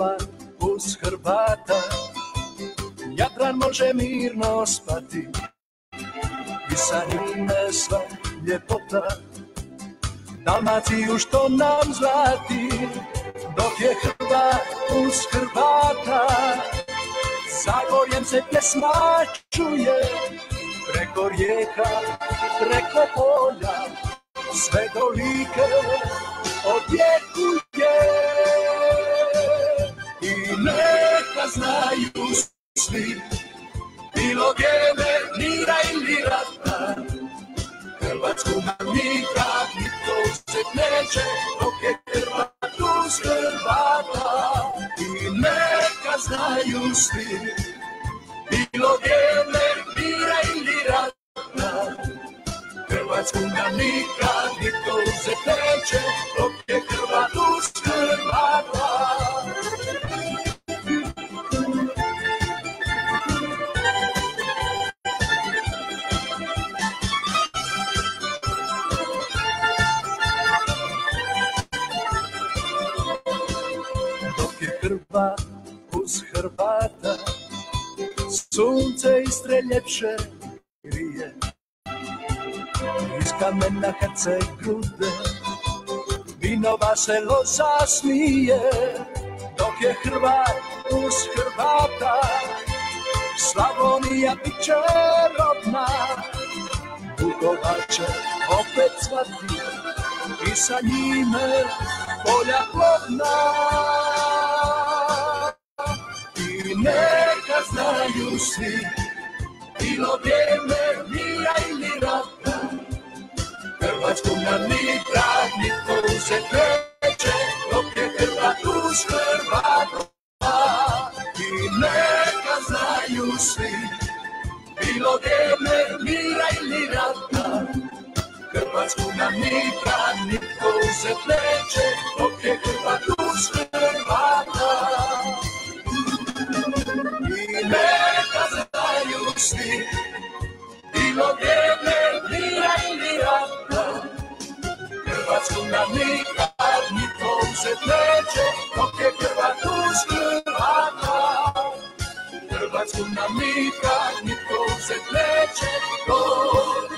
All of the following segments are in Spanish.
Hrvat uz Hrvata, Jadran može mirno spati i sa njime sva ljepota. Dalmaciju što nam zlati, dok je Hrvat uz Hrvata. Zagorjem se pjesma čuje, preko rijeka, preko polja, sve do like odjekuje. Znaju svi, bilo vrijeme mira ili rata, Hrvatsku nam nikad niko uzet neće, dok je Hrvat uz Hrvata. I neka znaju svi, bilo vrijeme mira ili rata, Hrvatsku nam nikad niko uzet neće, dok je Hrvat uz Hrvata. Hrvata, sunce istre ljepše grije, iz kamena kad se grude, vinova selo zasmije, dok je Hrvat uz Hrvata, Slavonija bit će rodna, Bugova će opet cvati, i sa njime polja plodna. Neka znaju svi, bilo vrijeme mira ili rata, Hrvatsku nam ni brat, nitko uzet neće, dok je Hrvat uz Hrvata. I neka znaju svi, bilo vrijeme mira ili rata, Hrvatsku nam nikad nitko uzet neće, dok je Hrvat uz Hrvata. Znaju svi, bilo vrijeme mira ili rata, Hrvatsku nam nikad nitko uzet neće, dok je Hrvat uz Hrvata. Hrvatsku nam nikad nitko uzet neće, dok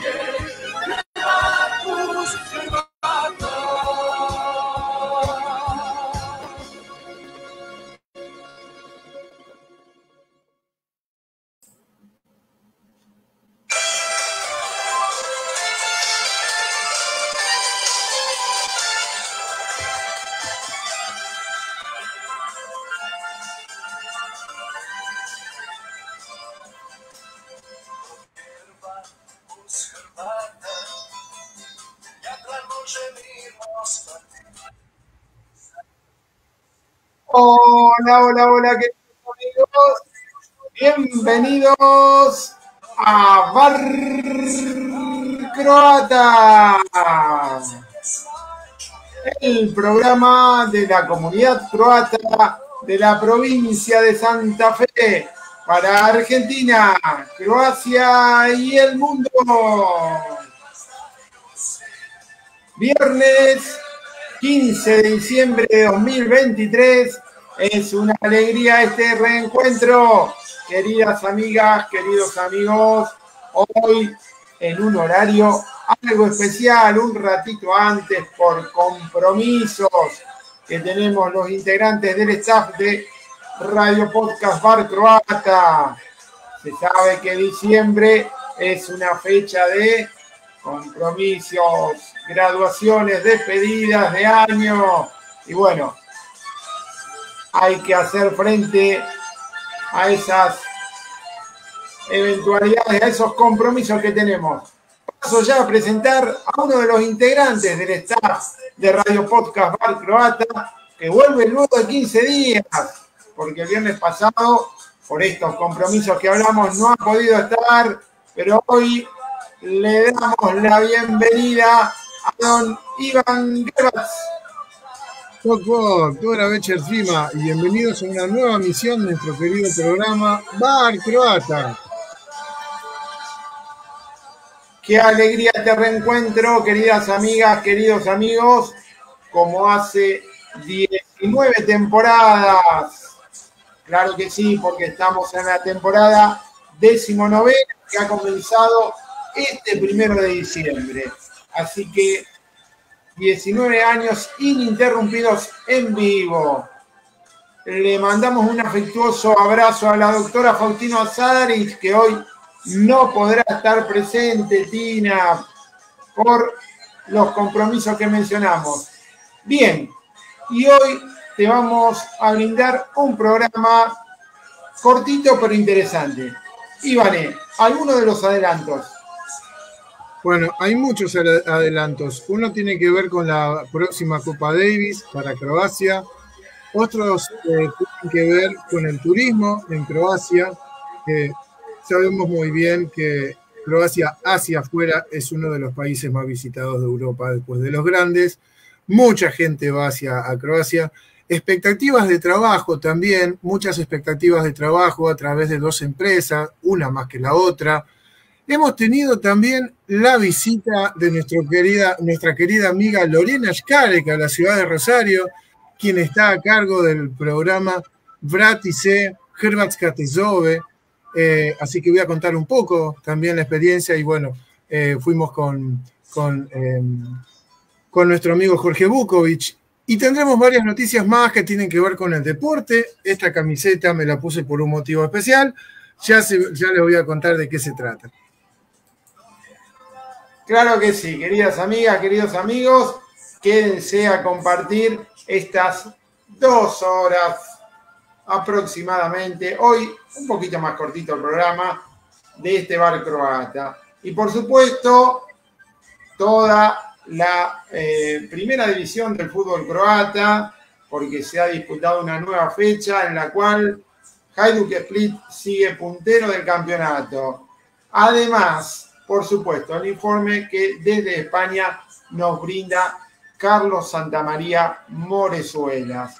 Hola, hola, hola, queridos amigos. Bienvenidos a Bar Croata, el programa de la comunidad croata de la provincia de Santa Fe para Argentina, Croacia y el mundo. Viernes 15 de diciembre de 2023. Es una alegría este reencuentro, queridas amigas, queridos amigos. Hoy en un horario algo especial, un ratito antes por compromisos que tenemos los integrantes del staff de Radio Podcast Bar Croata. Se sabe que diciembre es una fecha de compromisos, graduaciones, despedidas de año. Y bueno, hay que hacer frente a esas eventualidades, a esos compromisos que tenemos. Paso ya a presentar a uno de los integrantes del staff de Radio Podcast Bar Croata, que vuelve luego de 15 días, porque el viernes pasado, por estos compromisos que hablamos, no ha podido estar, pero hoy le damos la bienvenida a don Iván Gebas. Buena noche encima y bienvenidos a una nueva misión de nuestro querido programa Bar Croata. Qué alegría te reencuentro, queridas amigas, queridos amigos, como hace 19 19 temporadas. Claro que sí, porque estamos en la temporada decimonovena que ha comenzado este primero de diciembre. Así que 19 años ininterrumpidos en vivo. Le mandamos un afectuoso abrazo a la doctora Faustino Azaris, que hoy no podrá estar presente, Tina, por los compromisos que mencionamos. Bien, y hoy te vamos a brindar un programa cortito pero interesante. Ivane, algunos de los adelantos. Bueno, hay muchos adelantos. Uno tiene que ver con la próxima Copa Davis para Croacia. Otros eh, tienen que ver con el turismo en Croacia. sabemos muy bien que Croacia hacia afuera es uno de los países más visitados de Europa después de los grandes. Mucha gente va hacia Croacia. Expectativas de trabajo también, muchas expectativas de trabajo a través de dos empresas, una más que la otra. Hemos tenido también la visita de nuestra querida amiga Lorena Škarek a la ciudad de Rosario, quien está a cargo del programa Hrvatska Tezove. Eh, así que voy a contar un poco también la experiencia y bueno, eh, fuimos em, con nuestro amigo Jorge Bukovic y tendremos varias noticias más que tienen que ver con el deporte. Esta camiseta me la puse por un motivo especial. Ya les voy a contar de qué se trata. Claro que sí, queridas amigas, queridos amigos, quédense a compartir estas dos horas aproximadamente. Hoy un poquito más cortito el programa de este bar croata. Y por supuesto, toda la eh, primera división del fútbol croata, porque se ha disputado una nueva fecha en la cual Hajduk Split sigue puntero del campeonato. Además, por supuesto, el informe que desde España nos brinda Carlos Santamaría Morezuelas.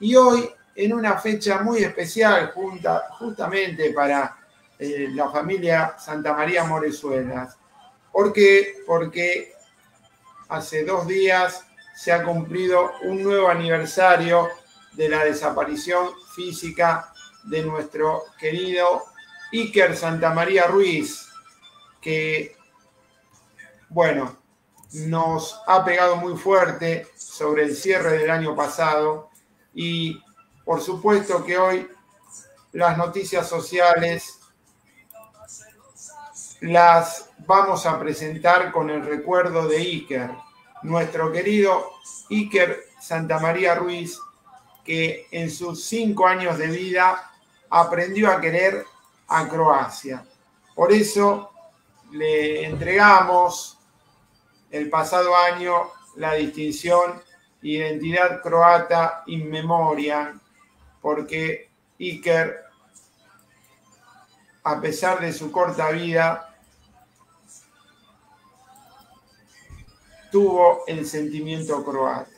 Y hoy, en una fecha muy especial, justamente para eh, la familia Santamaría Morezuelas. ¿Por qué? Porque hace dos días se ha cumplido un nuevo aniversario de la desaparición física de nuestro querido Iker Santamaría Ruiz, que, bueno, nos ha pegado muy fuerte sobre el cierre del año pasado y por supuesto que hoy las noticias sociales las vamos a presentar con el recuerdo de Iker, nuestro querido Iker Santa María Ruiz, que en sus cinco años de vida aprendió a querer a Croacia. Por eso le entregamos el pasado año la distinción Identidad Croata in Memoria, porque Iker, a pesar de su corta vida, tuvo el sentimiento croata.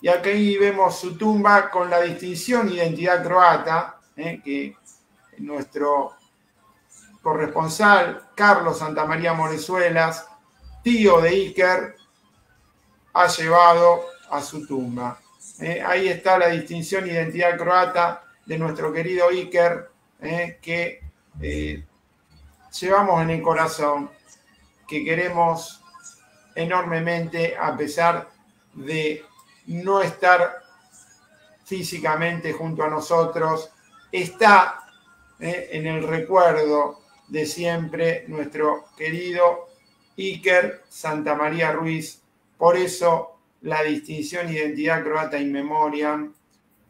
Y aquí vemos su tumba con la distinción Identidad Croata, eh, que nuestro corresponsal Carlos Santamaría Morezuelas, tío de Iker, ha llevado a su tumba. Eh, ahí está la distinción identidad croata de nuestro querido Iker, eh, que eh, llevamos en el corazón, que queremos enormemente a pesar de no estar físicamente junto a nosotros, está en el recuerdo de siempre, nuestro querido Iker Santa María Ruiz. Por eso la distinción Identidad Croata in Memoria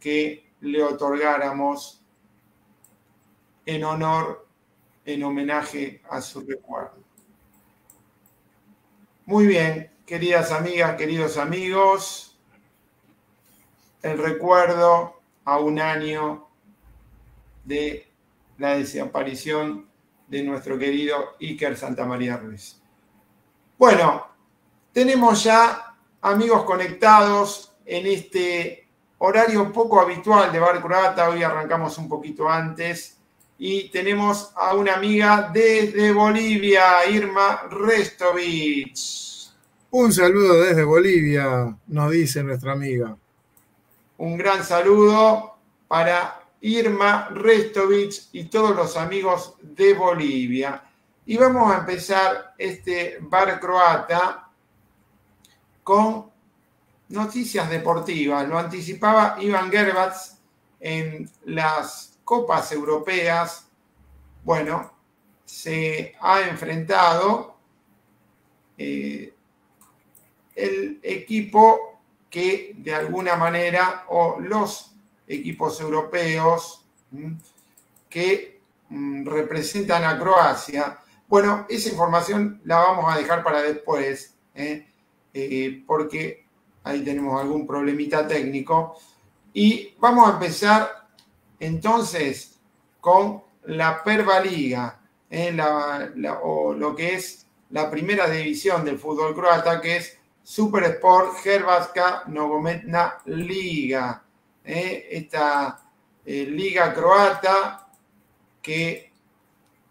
que le otorgáramos en honor, en homenaje a su recuerdo. Muy bien, queridas amigas, queridos amigos, el recuerdo a un año de la desaparición de nuestro querido Iker Santamaría Ruiz. Bueno, tenemos ya amigos conectados en este horario poco habitual de Bar Croata. Hoy arrancamos un poquito antes. Y tenemos a una amiga desde Bolivia, Irma Restovich. Un saludo desde Bolivia, nos dice nuestra amiga. un gran saludo para Irma Restovic y todos los amigos de Bolivia. Y vamos a empezar este bar croata con noticias deportivas. Lo anticipaba Iván Gerbats en las copas europeas. Bueno, se ha enfrentado eh, el equipo que de alguna manera, o los equipos europeos que mm, representan a Croacia. Bueno, esa información la vamos a dejar para después, ¿eh? Eh, porque ahí tenemos algún problemita técnico. Y vamos a empezar entonces con la Perva Liga, o lo que es la primera división del fútbol croata, que es Super Sport Hrvatska Nogometna Liga. ¿Eh? esta eh, liga croata que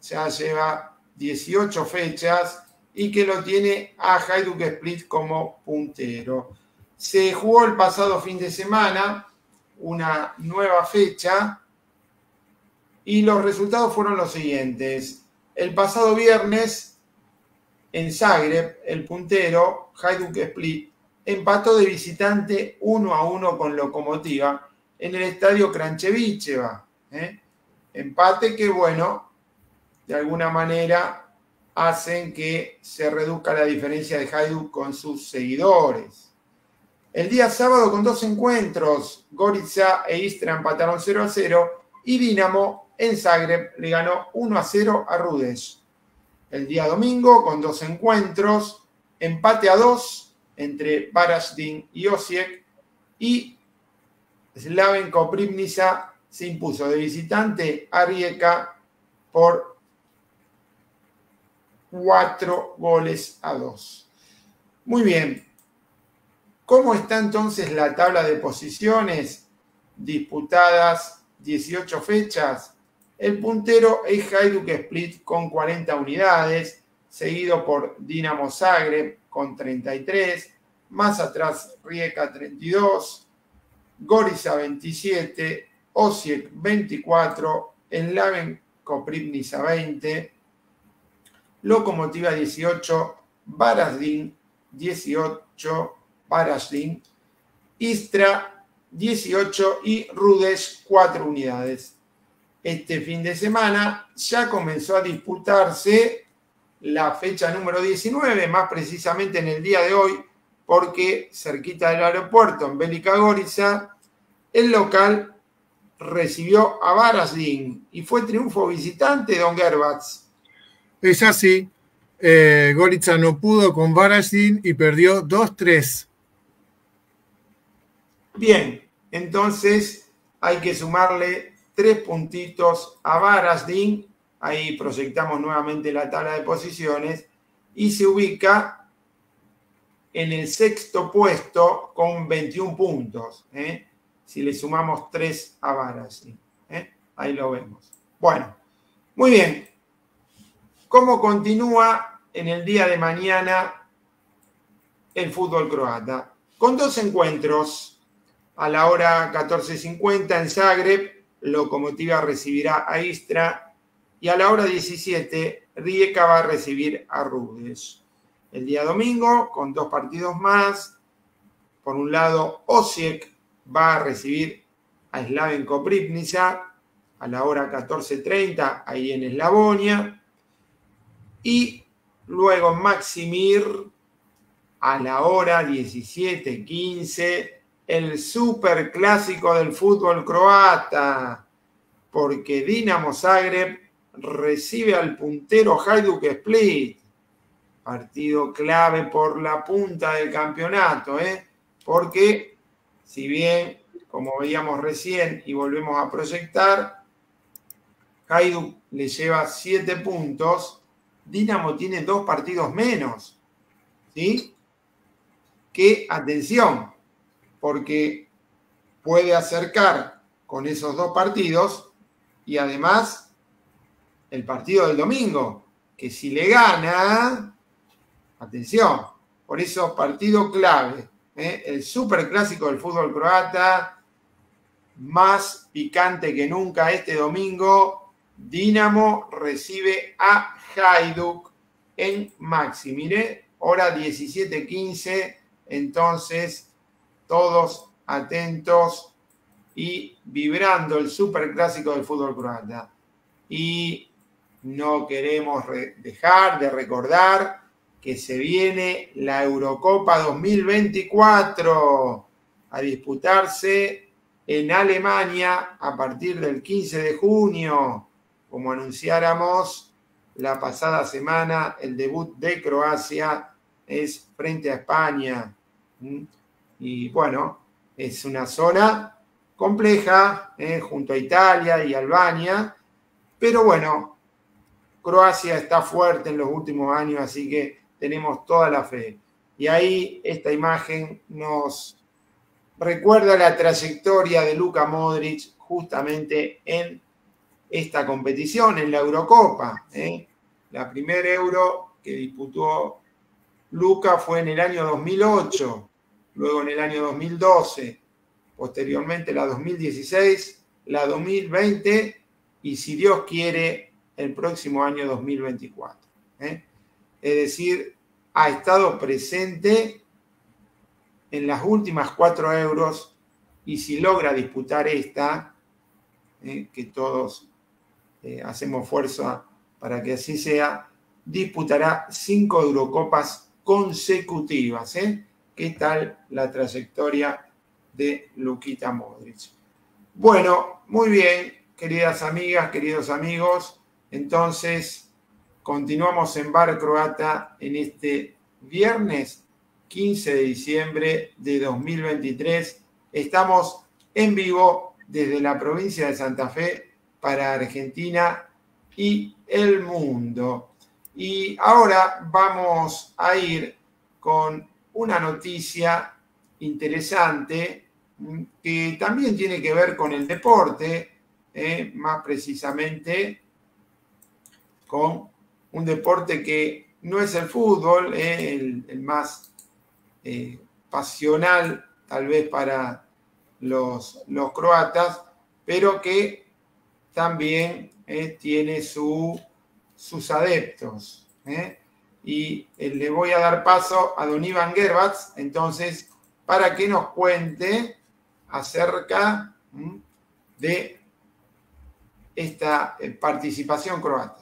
ya lleva 18 fechas y que lo tiene a Hajduk Split como puntero. Se jugó el pasado fin de semana una nueva fecha y los resultados fueron los siguientes. El pasado viernes en Zagreb, el puntero, Hajduk Split, empató de visitante 1 a 1 con Lokomotiva en el estadio Kranchevicheva. ¿eh? Empate que, bueno, de alguna manera hacen que se reduzca la diferencia de Hajduk con sus seguidores. El día sábado con dos encuentros, Gorica e Istra empataron 0 a 0 y Dinamo en Zagreb le ganó 1 a 0 a Rudes el día domingo con dos encuentros, empate a dos entre Barastin y Osijek y Slaven Koprivnica se impuso de visitante a Rijeka por cuatro goles a dos. Muy bien. ¿Cómo está entonces la tabla de posiciones disputadas 18 fechas? El puntero es Hajduk Split con 40 unidades, seguido por Dinamo Zagreb con 33, más atrás Rijeka 32, Gorica 27, Osijek 24, Enlaven Koprivnica 20, Lokomotiva 18, Barasdin 18, Barasdin, Istra 18 y Rudes 4 unidades. Este fin de semana ya comenzó a disputarse la fecha número 19, más precisamente en el día de hoy, porque cerquita del aeropuerto, en Bélica Goriza, el local recibió a Baraslin y fue triunfo visitante, don Gerbats. Es así. Eh, Gorica no pudo con Baraslin y perdió 2-3. Bien, entonces hay que sumarle tres puntitos a Barasdin, ahí proyectamos nuevamente la tabla de posiciones, y se ubica en el sexto puesto con 21 puntos. ¿eh? Si le sumamos 3 a Barasdin. ¿eh? Ahí lo vemos. Bueno, muy bien. ¿Cómo continúa en el día de mañana el fútbol croata? Con dos encuentros a la hora 14.50 en Zagreb Locomotiva recibirá a Istra y a la hora 17 Rijeka va a recibir a Rudes. El día domingo, con dos partidos más, por un lado Osijek va a recibir a Slaven Koprivnica a la hora 14.30 ahí en Eslavonia. Y luego Maximir a la hora 17.15 el super clásico del fútbol croata, porque Dinamo Zagreb recibe al puntero Hajduk Split, partido clave por la punta del campeonato, ¿eh? porque si bien, como veíamos recién y volvemos a proyectar, Hajduk le lleva siete puntos, Dinamo tiene dos partidos menos, ¿sí? Que, atención, porque puede acercar con esos dos partidos y además el partido del domingo, que si le gana, atención, por eso partido clave, ¿eh? el super clásico del fútbol croata, más picante que nunca este domingo. Dinamo recibe a Hajduk en Maxi. Mire, hora 17:15. Entonces, todos atentos y vibrando el superclásico del fútbol croata. Y no queremos dejar de recordar que se viene la Eurocopa 2024 a disputarse en Alemania a partir del 15 de junio, como anunciáramos la pasada semana, el debut de Croacia es frente a España. Y bueno, es una zona compleja, eh, junto a Italia y Albania, pero bueno, Croacia está fuerte en los últimos años, así que tenemos toda la fe. Y ahí esta imagen nos recuerda la trayectoria de Luka Modric justamente en esta competición, en la Eurocopa. ¿eh? La primera Euro que disputó Luca fue en el año 2008, luego en el año 2012, posteriormente la 2016, la 2020 y si Dios quiere el próximo año 2024. ¿eh? Es decir, ha estado presente en las últimas cuatro euros y si logra disputar esta, ¿eh? que todos eh, hacemos fuerza para que así sea, disputará cinco Eurocopas consecutivas. ¿Qué tal la trayectoria de Luquita Modric? Bueno, muy bien, queridas amigas, queridos amigos. Entonces, continuamos en Bar Croata en este viernes 15 de diciembre de 2023. Estamos en vivo desde la provincia de Santa Fe para Argentina y el mundo. Y ahora vamos a ir con una noticia interesante que también tiene que ver con el deporte, eh, más precisamente con un deporte que no es el fútbol, eh, el, más eh, pasional tal vez para los, los croatas, pero que también tiene su, sus adeptos. Y le voy a dar paso a don Iván Gerbats, entonces, para que nos cuente acerca de esta eh, participación croata.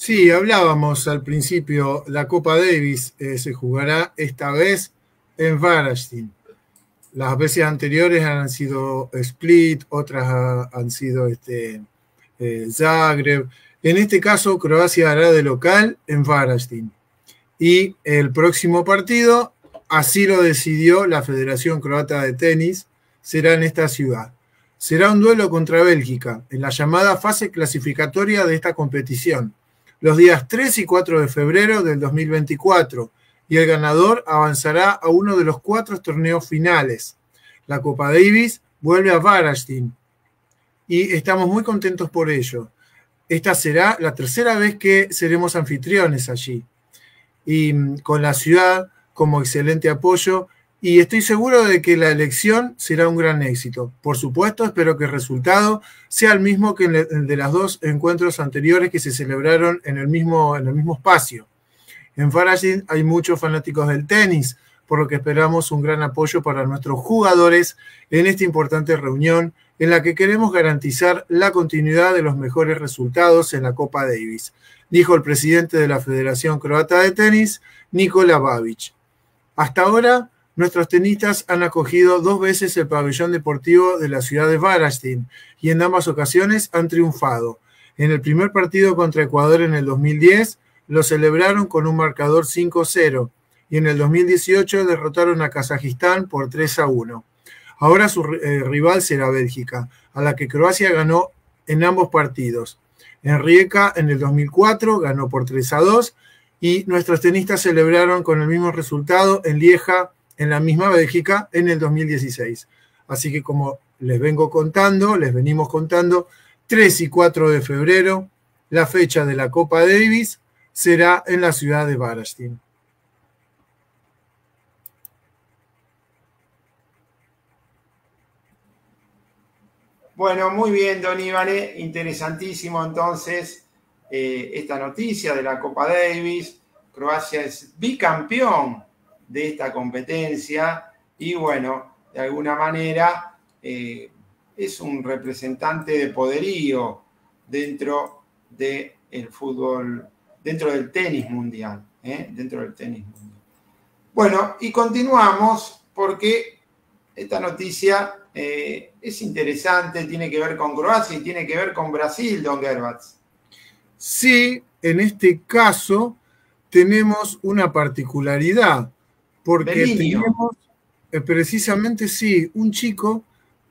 Sí, hablábamos al principio, la Copa Davis eh, se jugará esta vez en Varastin. Las veces anteriores han sido Split, otras han sido este, eh, Zagreb. En este caso, Croacia hará de local en Varastin. Y el próximo partido, así lo decidió la Federación Croata de Tenis, será en esta ciudad será un duelo contra Bélgica en la llamada fase clasificatoria de esta competición, los días 3 y 4 de febrero del 2024, y el ganador avanzará a uno de los cuatro torneos finales. La Copa Davis vuelve a Varastin y estamos muy contentos por ello. Esta será la tercera vez que seremos anfitriones allí y mm, con la ciudad como excelente apoyo y estoy seguro de que la elección será un gran éxito. Por supuesto, espero que el resultado sea el mismo que el de los dos encuentros anteriores que se celebraron en el mismo, en el mismo espacio. En Farajin hay muchos fanáticos del tenis, por lo que esperamos un gran apoyo para nuestros jugadores en esta importante reunión en la que queremos garantizar la continuidad de los mejores resultados en la Copa Davis, dijo el presidente de la Federación Croata de Tenis, Nikola Babic. Hasta ahora, nuestros tenistas han acogido dos veces el pabellón deportivo de la ciudad de Varastin y en ambas ocasiones han triunfado. En el primer partido contra Ecuador en el 2010 lo celebraron con un marcador 5-0 y en el 2018 derrotaron a Kazajistán por 3 1. Ahora su eh, rival será Bélgica, a la que Croacia ganó en ambos partidos. En Rijeka en el 2004 ganó por 3 2 y nuestros tenistas celebraron con el mismo resultado en Lieja en la misma Bélgica en el 2016. Así que como les vengo contando, les venimos contando, 3 y 4 de febrero, la fecha de la Copa Davis será en la ciudad de Barastin. Bueno, muy bien, don Ivane, interesantísimo entonces eh, esta noticia de la Copa Davis. Croacia es bicampeón de esta competencia y bueno, de alguna manera eh, es un representante de poderío dentro del fútbol, dentro del tenis mundial, ¿eh? dentro del tenis. Bueno, y continuamos porque esta noticia eh, es interesante, tiene que ver con Croacia y tiene que ver con Brasil, don Gerbatz. Sí, en este caso tenemos una particularidad, porque tenemos eh, precisamente sí, un chico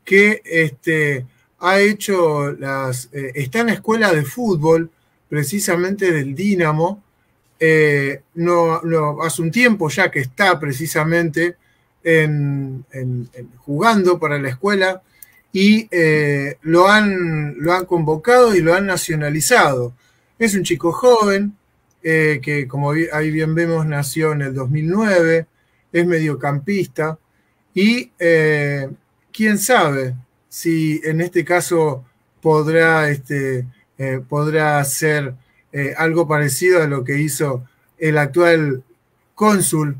que este, ha hecho las. Eh, está en la escuela de fútbol, precisamente del Dínamo. Eh, no, hace un tiempo ya que está precisamente en, jugando para la escuela y lo, han, lo han convocado y lo han nacionalizado. Es un chico joven que, como ahí bien vemos, nació en el 2009, es mediocampista y eh, quién sabe si en este caso podrá, este, eh, podrá ser eh, algo parecido a lo que hizo el actual cónsul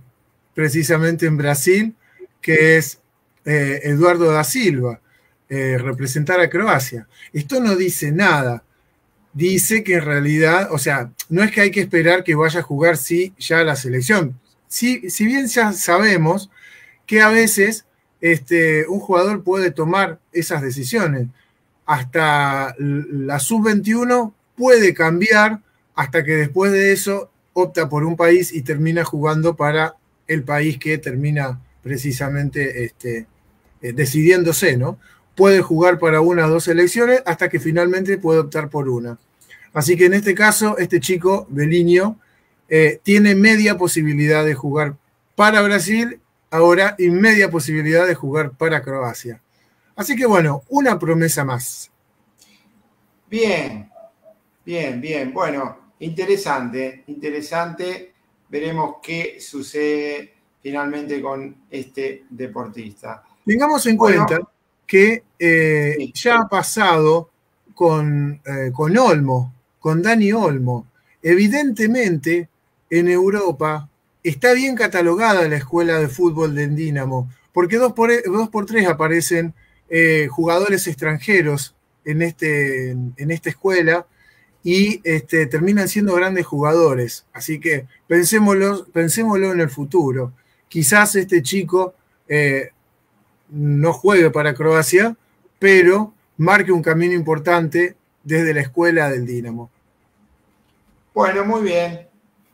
precisamente en Brasil, que es Eduardo da Silva, representar a Croacia. Esto no dice nada. Dice que en realidad, o sea, no es que hay que esperar que vaya a jugar sí ya la selección. Si, si bien ya sabemos que a veces este, un jugador puede tomar esas decisiones. Hasta la sub-21 puede cambiar hasta que después de eso opta por un país y termina jugando para el país que termina precisamente este, eh, decidiéndose, ¿no? Puede jugar para una o dos elecciones hasta que finalmente puede optar por una. Así que en este caso, este chico, Beliño, eh, tiene media posibilidad de jugar para Brasil ahora y media posibilidad de jugar para Croacia. Así que bueno, una promesa más. Bien, bien, bien. Bueno, interesante, interesante. Veremos qué sucede finalmente con este deportista. Tengamos en cuenta que eh, ya ha pasado con, eh, con Olmo, con Dani Olmo. Evidentemente, en Europa está bien catalogada la escuela de fútbol del Dinamo, porque dos por, tres aparecen eh, jugadores extranjeros en, este, en esta escuela y este, terminan siendo grandes jugadores. Así que pensémoslo, pensémoslo en el futuro. Quizás este chico eh, no juegue para Croacia, pero marque un camino importante desde la escuela del Dinamo. Bueno, muy bien.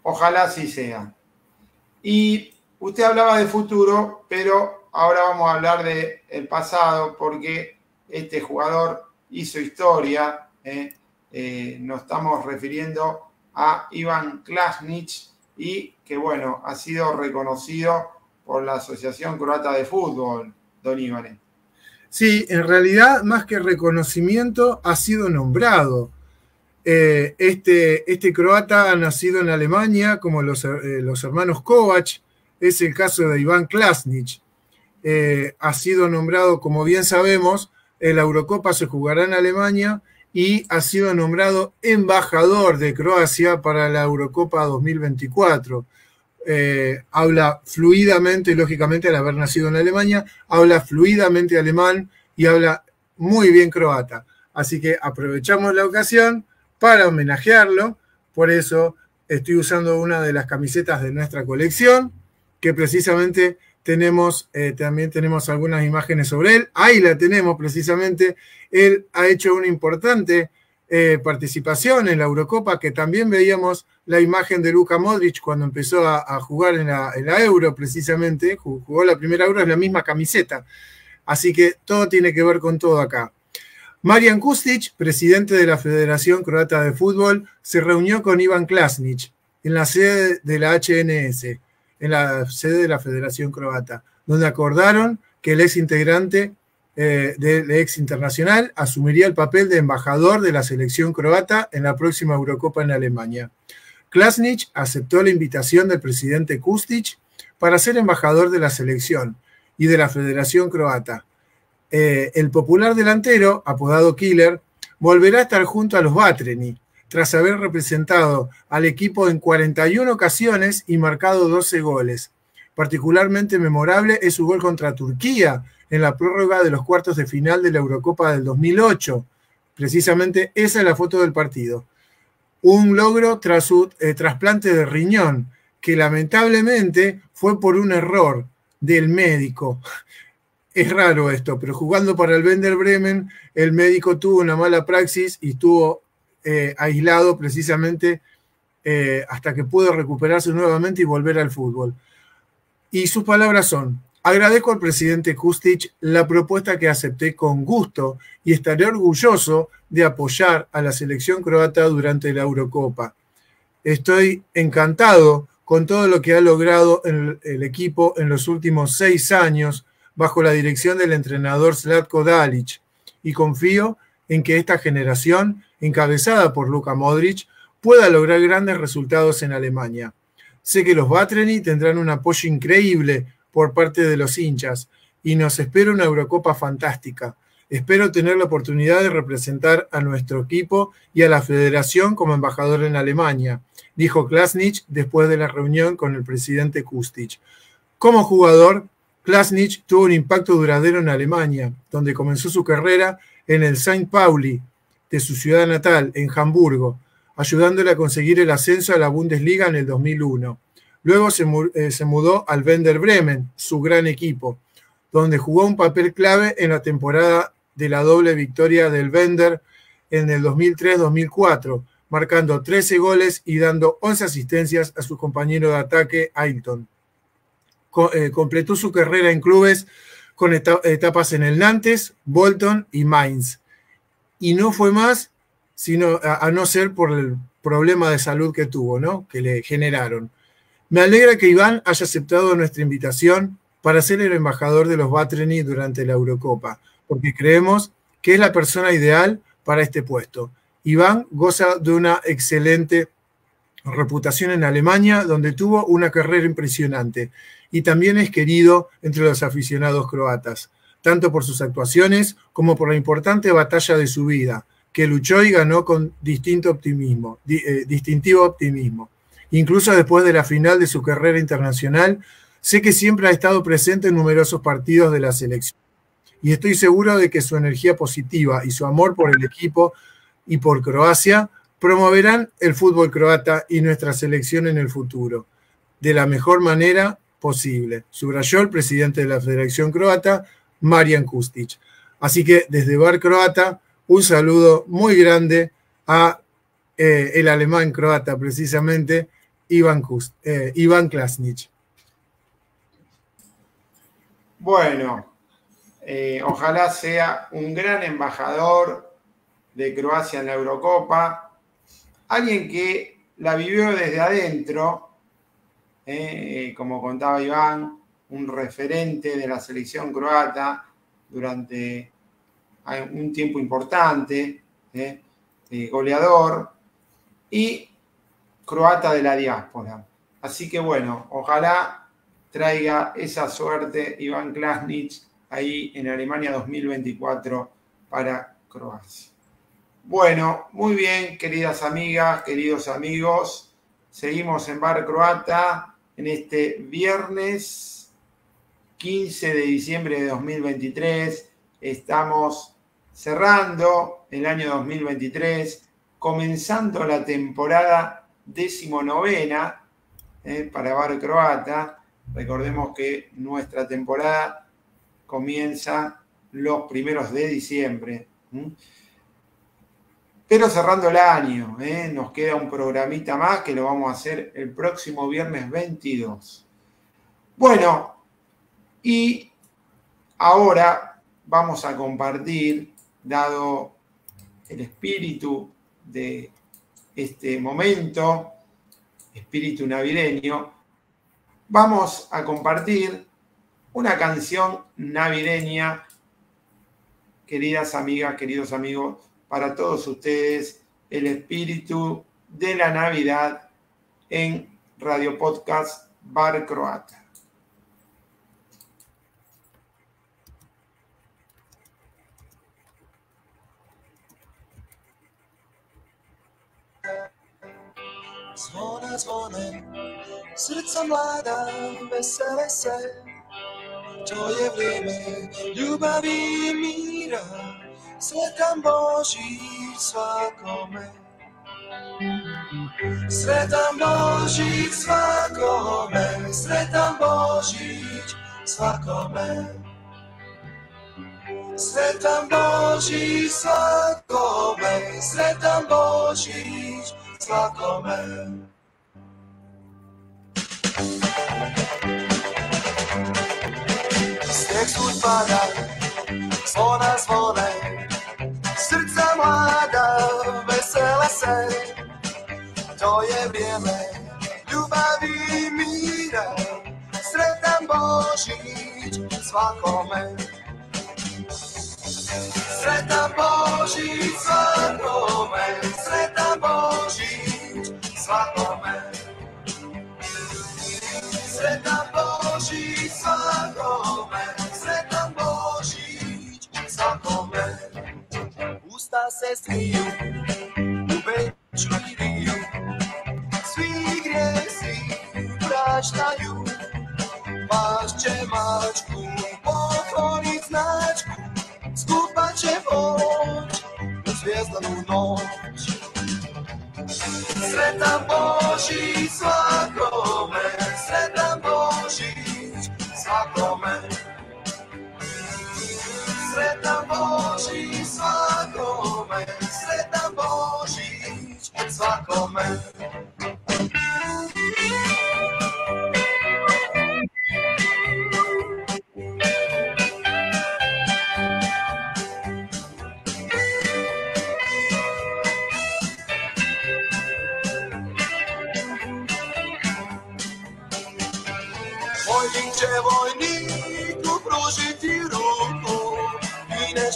Ojalá así sea. Y usted hablaba de futuro, pero ahora vamos a hablar del el pasado porque este jugador hizo historia. ¿eh? Eh, nos estamos refiriendo a Ivan Klasnic y que, bueno, ha sido reconocido por la Asociación Croata de Fútbol, don Iván. Sí, en realidad, más que reconocimiento, ha sido nombrado. Eh, este, este, croata ha nacido en Alemania, como los, eh, hermanos Kovac, es el caso de Iván Klasnic. Eh, ha sido nombrado, como bien sabemos, la Eurocopa se jugará en Alemania y ha sido nombrado embajador de Croacia para la Eurocopa 2024. habla fluidamente, lógicamente, al haber nacido en Alemania, habla fluidamente alemán y habla muy bien croata. Así que aprovechamos la ocasión para homenajearlo. Por eso estoy usando una de las camisetas de nuestra colección, que precisamente tenemos, eh, también tenemos algunas imágenes sobre él. Ahí la tenemos precisamente. Él ha hecho una importante eh, participación en la Eurocopa, que también veíamos la imagen de Luka Modric cuando empezó a, jugar en la, en la, Euro, precisamente. Jugó la primera Euro, es la misma camiseta. Así que todo tiene que ver con todo acá. Marian Kustic, presidente de la Federación Croata de Fútbol, se reunió con Ivan Klasnic en la sede de la HNS, en la sede de la Federación Croata, donde acordaron que el ex integrante eh, del ex internacional asumiría el papel de embajador de la selección croata en la próxima Eurocopa en Alemania. Klasnic aceptó la invitación del presidente Kustic para ser embajador de la selección y de la Federación Croata eh, el popular delantero, apodado Killer, volverá a estar junto a los Batreni, tras haber representado al equipo en 41 ocasiones y marcado 12 goles. Particularmente memorable es su gol contra Turquía en la prórroga de los cuartos de final de la Eurocopa del 2008. Precisamente esa es la foto del partido. Un logro tras su eh, trasplante de riñón, que lamentablemente fue por un error del médico. Es raro esto, pero jugando para el Wender Bremen, el médico tuvo una mala praxis y estuvo eh, aislado precisamente eh, hasta que pudo recuperarse nuevamente y volver al fútbol. Y sus palabras son, agradezco al presidente Kustic la propuesta que acepté con gusto y estaré orgulloso de apoyar a la selección croata durante la Eurocopa. Estoy encantado con todo lo que ha logrado el equipo en los últimos seis años bajo la dirección del entrenador Slatko Dalic y confío en que esta generación encabezada por Luka Modric, pueda lograr grandes resultados en Alemania. Sé que los Batreni tendrán un apoyo increíble por parte de los hinchas y nos espera una Eurocopa fantástica. Espero tener la oportunidad de representar a nuestro equipo y a la federación como embajador en Alemania, dijo Klasnich después de la reunión con el presidente Kustic. Como jugador, Klasnich tuvo un impacto duradero en Alemania, donde comenzó su carrera en el St. Pauli de su ciudad natal, en Hamburgo, ayudándole a conseguir el ascenso a la Bundesliga en el 2001. Luego se, eh, se mudó al Werder Bremen, su gran equipo, donde jugó un papel clave en la temporada de la doble victoria del Wender en el 2003-2004, marcando 13 goles y dando 11 asistencias a su compañero de ataque, Ailton. Eh, completó su carrera en clubes con etapas en el Nantes, Bolton y Mainz y no fue más sino a, no ser por el problema de salud que tuvo, ¿no? Que le generaron. Me alegra que Iván haya aceptado nuestra invitación para ser el embajador de los Batreni durante la Eurocopa, porque creemos que es la persona ideal para este puesto. Iván goza de una excelente reputación en Alemania, donde tuvo una carrera impresionante, y también es querido entre los aficionados croatas tanto por sus actuaciones como por la importante batalla de su vida, que luchó y ganó con distinto optimismo, eh, distintivo optimismo. Incluso después de la final de su carrera internacional, sé que siempre ha estado presente en numerosos partidos de la selección. Y estoy seguro de que su energía positiva y su amor por el equipo y por Croacia promoverán el fútbol croata y nuestra selección en el futuro, de la mejor manera posible, subrayó el presidente de la Federación Croata, Marian Kustic. Así que desde Bar Croata, un saludo muy grande a eh, el alemán croata, precisamente, Iván, Kust, eh, Iván Klasnich. Bueno, eh, ojalá sea un gran embajador de Croacia en la Eurocopa, alguien que la vivió desde adentro, como contaba Iván, un referente de la selección croata durante un tiempo importante, ¿eh? Eh, goleador y croata de la diáspora. Así que bueno, ojalá traiga esa suerte Iván Klasnich ahí en Alemania 2024 para Croacia. Bueno, muy bien, queridas amigas, queridos amigos. Seguimos en Bar Croata en este viernes 15 de diciembre de 2023. Estamos cerrando el año 2023, comenzando la temporada decimonovena eh, para Bar Croata. Recordemos que nuestra temporada comienza los primeros de diciembre. Pero cerrando el año, eh, nos queda un programita más que lo vamos a hacer el próximo viernes 22. Bueno, y ahora vamos a compartir, dado el espíritu de este momento, espíritu navideño, vamos a compartir una canción navideña, queridas amigas, queridos amigos, para todos ustedes el espíritu de la Navidad en Radio Podcast Bar Croata. Sretambożictwa komy Sretambożictwa komy Sretambożictwa komy Sretambożictwa komy Sretambożictwa komy Z tekstu pada, z ona mlada, vesela se. To je vrijeme ljubavi i mira, sretan Božić svakome. Sretan Božić svakome, sretan Božić svakome. Sretan Božić svakome, Usta se smiju, u veću kriju, svi grijesi praštaju. Baš će mačku poklonit značku, skupa će poć u zvijezdanu noć. Sretan Božić svakome, sretan Božić svakome. Sretan Božić svakome, sretan Božić svakome. Vojnik će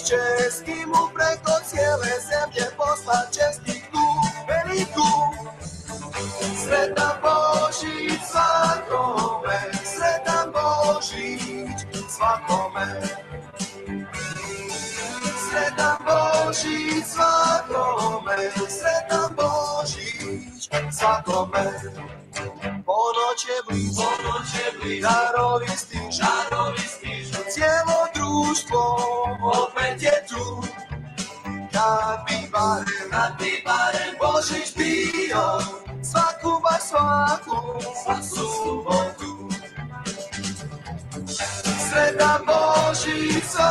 i nešće s kim mu preko cijele zemlje poslat čestitku veliku. Sretan Božić svakome, sretan Božić svakome. Sretan Božić svakome, sretan Božić svakome. Ponoć je blizu, ponoć je blizu, darovi svaku baš svaku, svaku sreda Sreta Božica,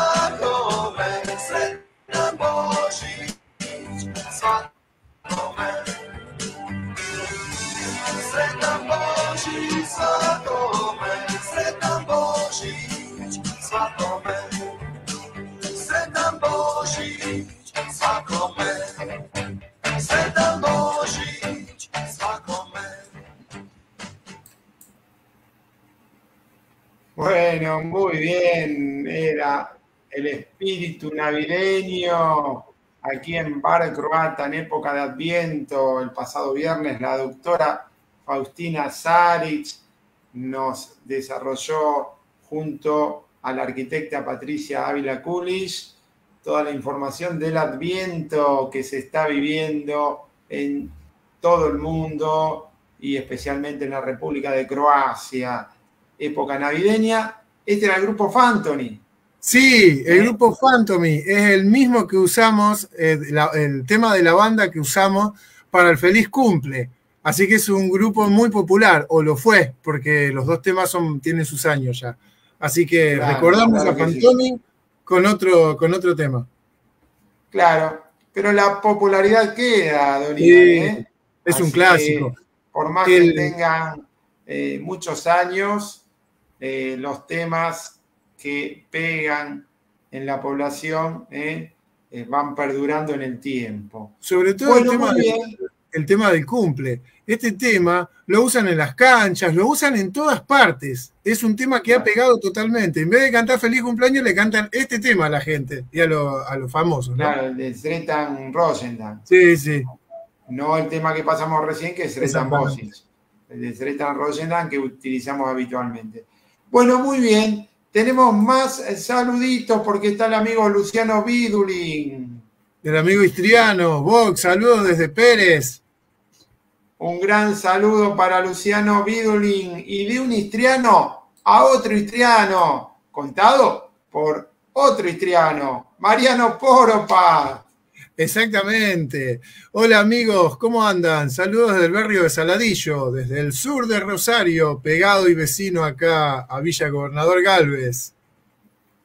espíritu navideño aquí en Bar Croata en época de Adviento. El pasado viernes la doctora Faustina Saric nos desarrolló junto a la arquitecta Patricia Ávila Kulish toda la información del Adviento que se está viviendo en todo el mundo y especialmente en la República de Croacia. Época navideña. Este era el grupo Fantoni. Sí, el grupo Fantomy es el mismo que usamos, eh, la- el tema de la banda que usamos para el Feliz Cumple. Así que es un grupo muy popular, o lo fue, porque los dos temas son, tienen sus años ya. Así que Claro, recordamos claro a sí. Fantomy con, otro, con otro tema. Claro, pero la popularidad queda, Don Sí, ¿eh? Es un clásico. que, por más El- que tengan eh, muchos años, eh, los temas que pegan en la población eh, eh, van perdurando en el tiempo. Sobre todo Bueno, el, tema del, bien. el tema del cumple. Este tema lo usan en las canchas, lo usan en todas partes. Es un tema que ha pegado totalmente. En vez de cantar feliz cumpleaños, le cantan este tema a la gente y a, lo- a los famosos. ¿no? Claro, el de Sretan Rosendan. Sí, sí. No el tema que pasamos recién, que es Sretan. Bosic. El de Sretan Rosendan que utilizamos habitualmente. Bueno, muy bien. Tenemos más eh, saluditos porque está el amigo Luciano Vidulin. Del amigo histriano. Vox, saludos desde Pérez. Un gran saludo para Luciano Vidulin y de un histriano a otro histriano, contado por otro histriano, Mariano Poropa. Exactamente. Hola amigos, ¿cómo andan? Saludos del barrio de Saladillo, desde el sur de Rosario, pegado y vecino acá a Villa Gobernador Galvez.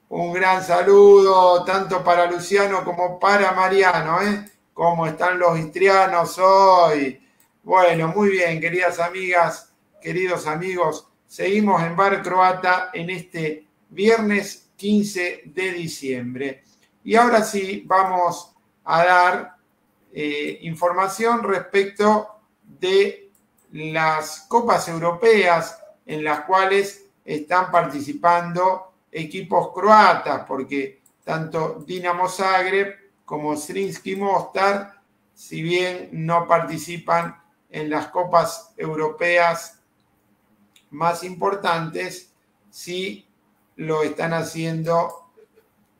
Un gran saludo tanto para Luciano como para Mariano, ¿eh? ¿Cómo están los histrianos hoy? Bueno, muy bien, queridas amigas, queridos amigos. Seguimos en Bar Croata en este viernes 15 de diciembre. Y ahora sí, vamos a dar eh, información respecto de las copas europeas en las cuales están participando equipos croatas, porque tanto Dinamo Zagreb como Srinsky Mostar, si bien no participan en las copas europeas más importantes, sí lo están haciendo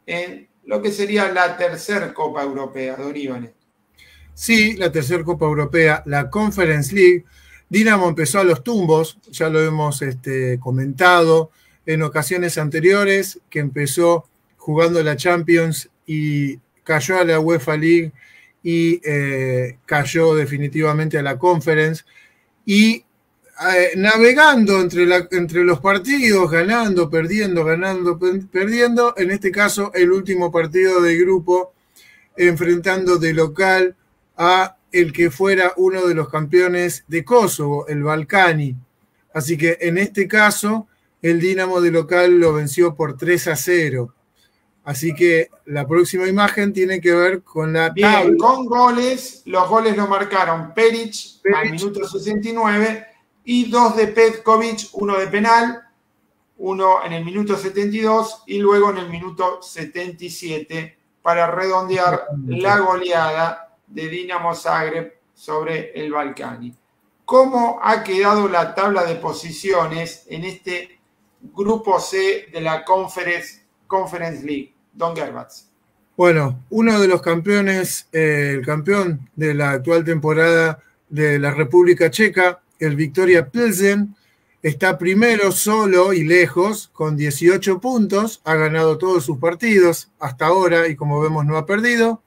en lo que sería la tercera Copa Europea, Don Iván. Sí, la tercera Copa Europea, la Conference League. Dinamo empezó a los tumbos, ya lo hemos este, comentado en ocasiones anteriores, que empezó jugando la Champions y cayó a la UEFA League y eh, cayó definitivamente a la Conference. Y eh, navegando entre, entre los partidos, ganando, perdiendo, ganando, perdiendo. En este caso, el último partido de grupo, enfrentando de local a el que fuera uno de los campeones de Kosovo, el Balcani. Así que en este caso, el Dinamo de local lo venció por 3 a 0. Así que la próxima imagen tiene que ver con la Bien, con goles, los goles lo marcaron Peric, Peric al minuto 69 y dos de Petkovic, uno de penal, uno en el minuto 72 y luego en el minuto 77 para redondear la goleada de Dinamo Zagreb sobre el Balcani. ¿Cómo ha quedado la tabla de posiciones en este grupo C de la Conference, Conference League? Don Gerbatz. Bueno, uno de los campeones, eh, el campeón de la actual temporada de la República Checa, el Victoria Pilsen está primero solo y lejos con 18 puntos, ha ganado todos sus partidos hasta ahora y como vemos no ha perdido.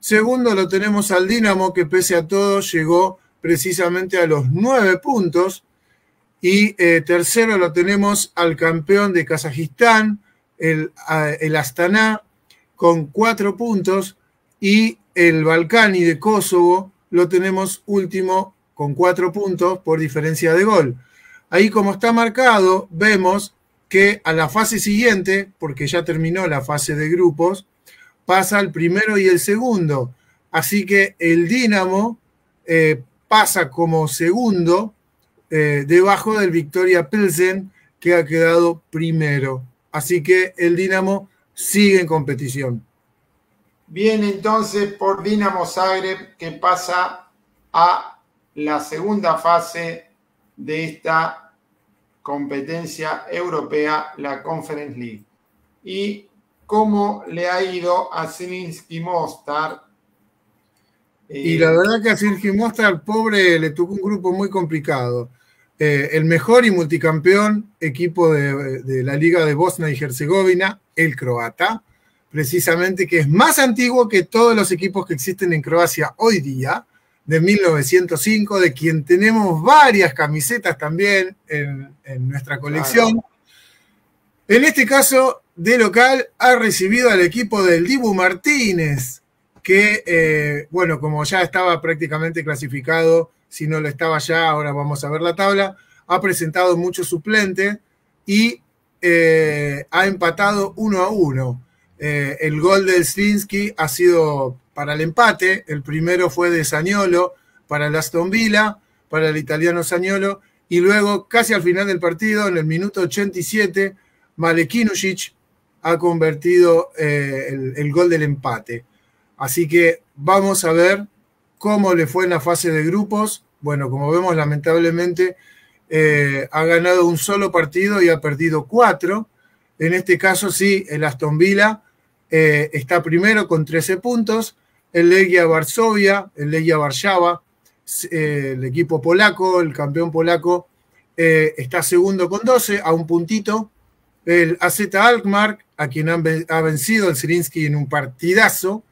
Segundo lo tenemos al Dinamo que pese a todo llegó precisamente a los 9 puntos. Y eh, tercero lo tenemos al campeón de Kazajistán, el, el Astana, con 4 puntos. Y el Balcani de Kosovo lo tenemos último con cuatro puntos por diferencia de gol. Ahí como está marcado, vemos que a la fase siguiente, porque ya terminó la fase de grupos, pasa el primero y el segundo. Así que el Dinamo eh, pasa como segundo eh, debajo del Victoria Pilsen, que ha quedado primero. Así que el Dinamo sigue en competición. Bien, entonces por Dinamo Zagreb, que pasa a la segunda fase de esta competencia europea, la Conference League. Y cómo le ha ido a Zielinski Mostar. y la verdad que a Zielinski Mostar, pobre, le tocó un grupo muy complicado. Eh, el mejor y multicampeón equipo de la Liga de Bosnia y Herzegovina, el croata, precisamente que es más antiguo que todos los equipos que existen en Croacia hoy día de 1905, de quien tenemos varias camisetas también en, nuestra colección. En este caso, de local, ha recibido al equipo del Dibu Martínez, que, eh, bueno, como ya estaba prácticamente clasificado, si no lo estaba ya, ahora vamos a ver la tabla, ha presentado muchos suplentes y eh, ha empatado uno a uno. Eh, el gol del Slinsky ha sido para el empate. El primero fue de Sañolo para el Aston Villa, para el italiano Sañolo. Y luego, casi al final del partido, en el minuto 87, Malekinusic ha convertido eh, el, gol del empate. Así que vamos a ver cómo le fue en la fase de grupos. Bueno, como vemos, lamentablemente eh, ha ganado un solo partido y ha perdido cuatro. En este caso, sí, el Aston Villa eh, está primero con 13 puntos el Legia Varsovia, el Legia Warshava, el equipo polaco, el campeón polaco, está segundo con 12, a un puntito. El AZ Alkmaar, a quien ha vencido el Zirinsky en un partidazo,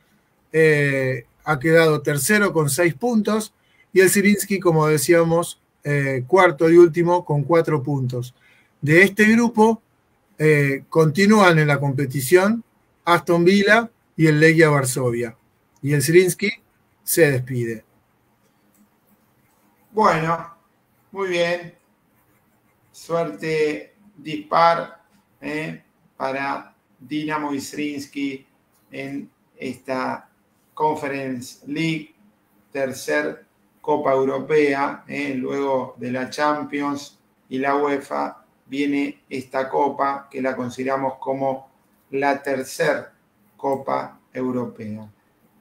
ha quedado tercero con 6 puntos. Y el Zirinsky, como decíamos, cuarto y último con 4 puntos. De este grupo continúan en la competición Aston Villa y el Legia Varsovia. Y el Zirinsky se despide. Bueno, muy bien. Suerte dispar eh, para Dinamo y Zirinsky en esta Conference League, tercer Copa Europea, eh, luego de la Champions y la UEFA, viene esta Copa que la consideramos como la tercera Copa Europea.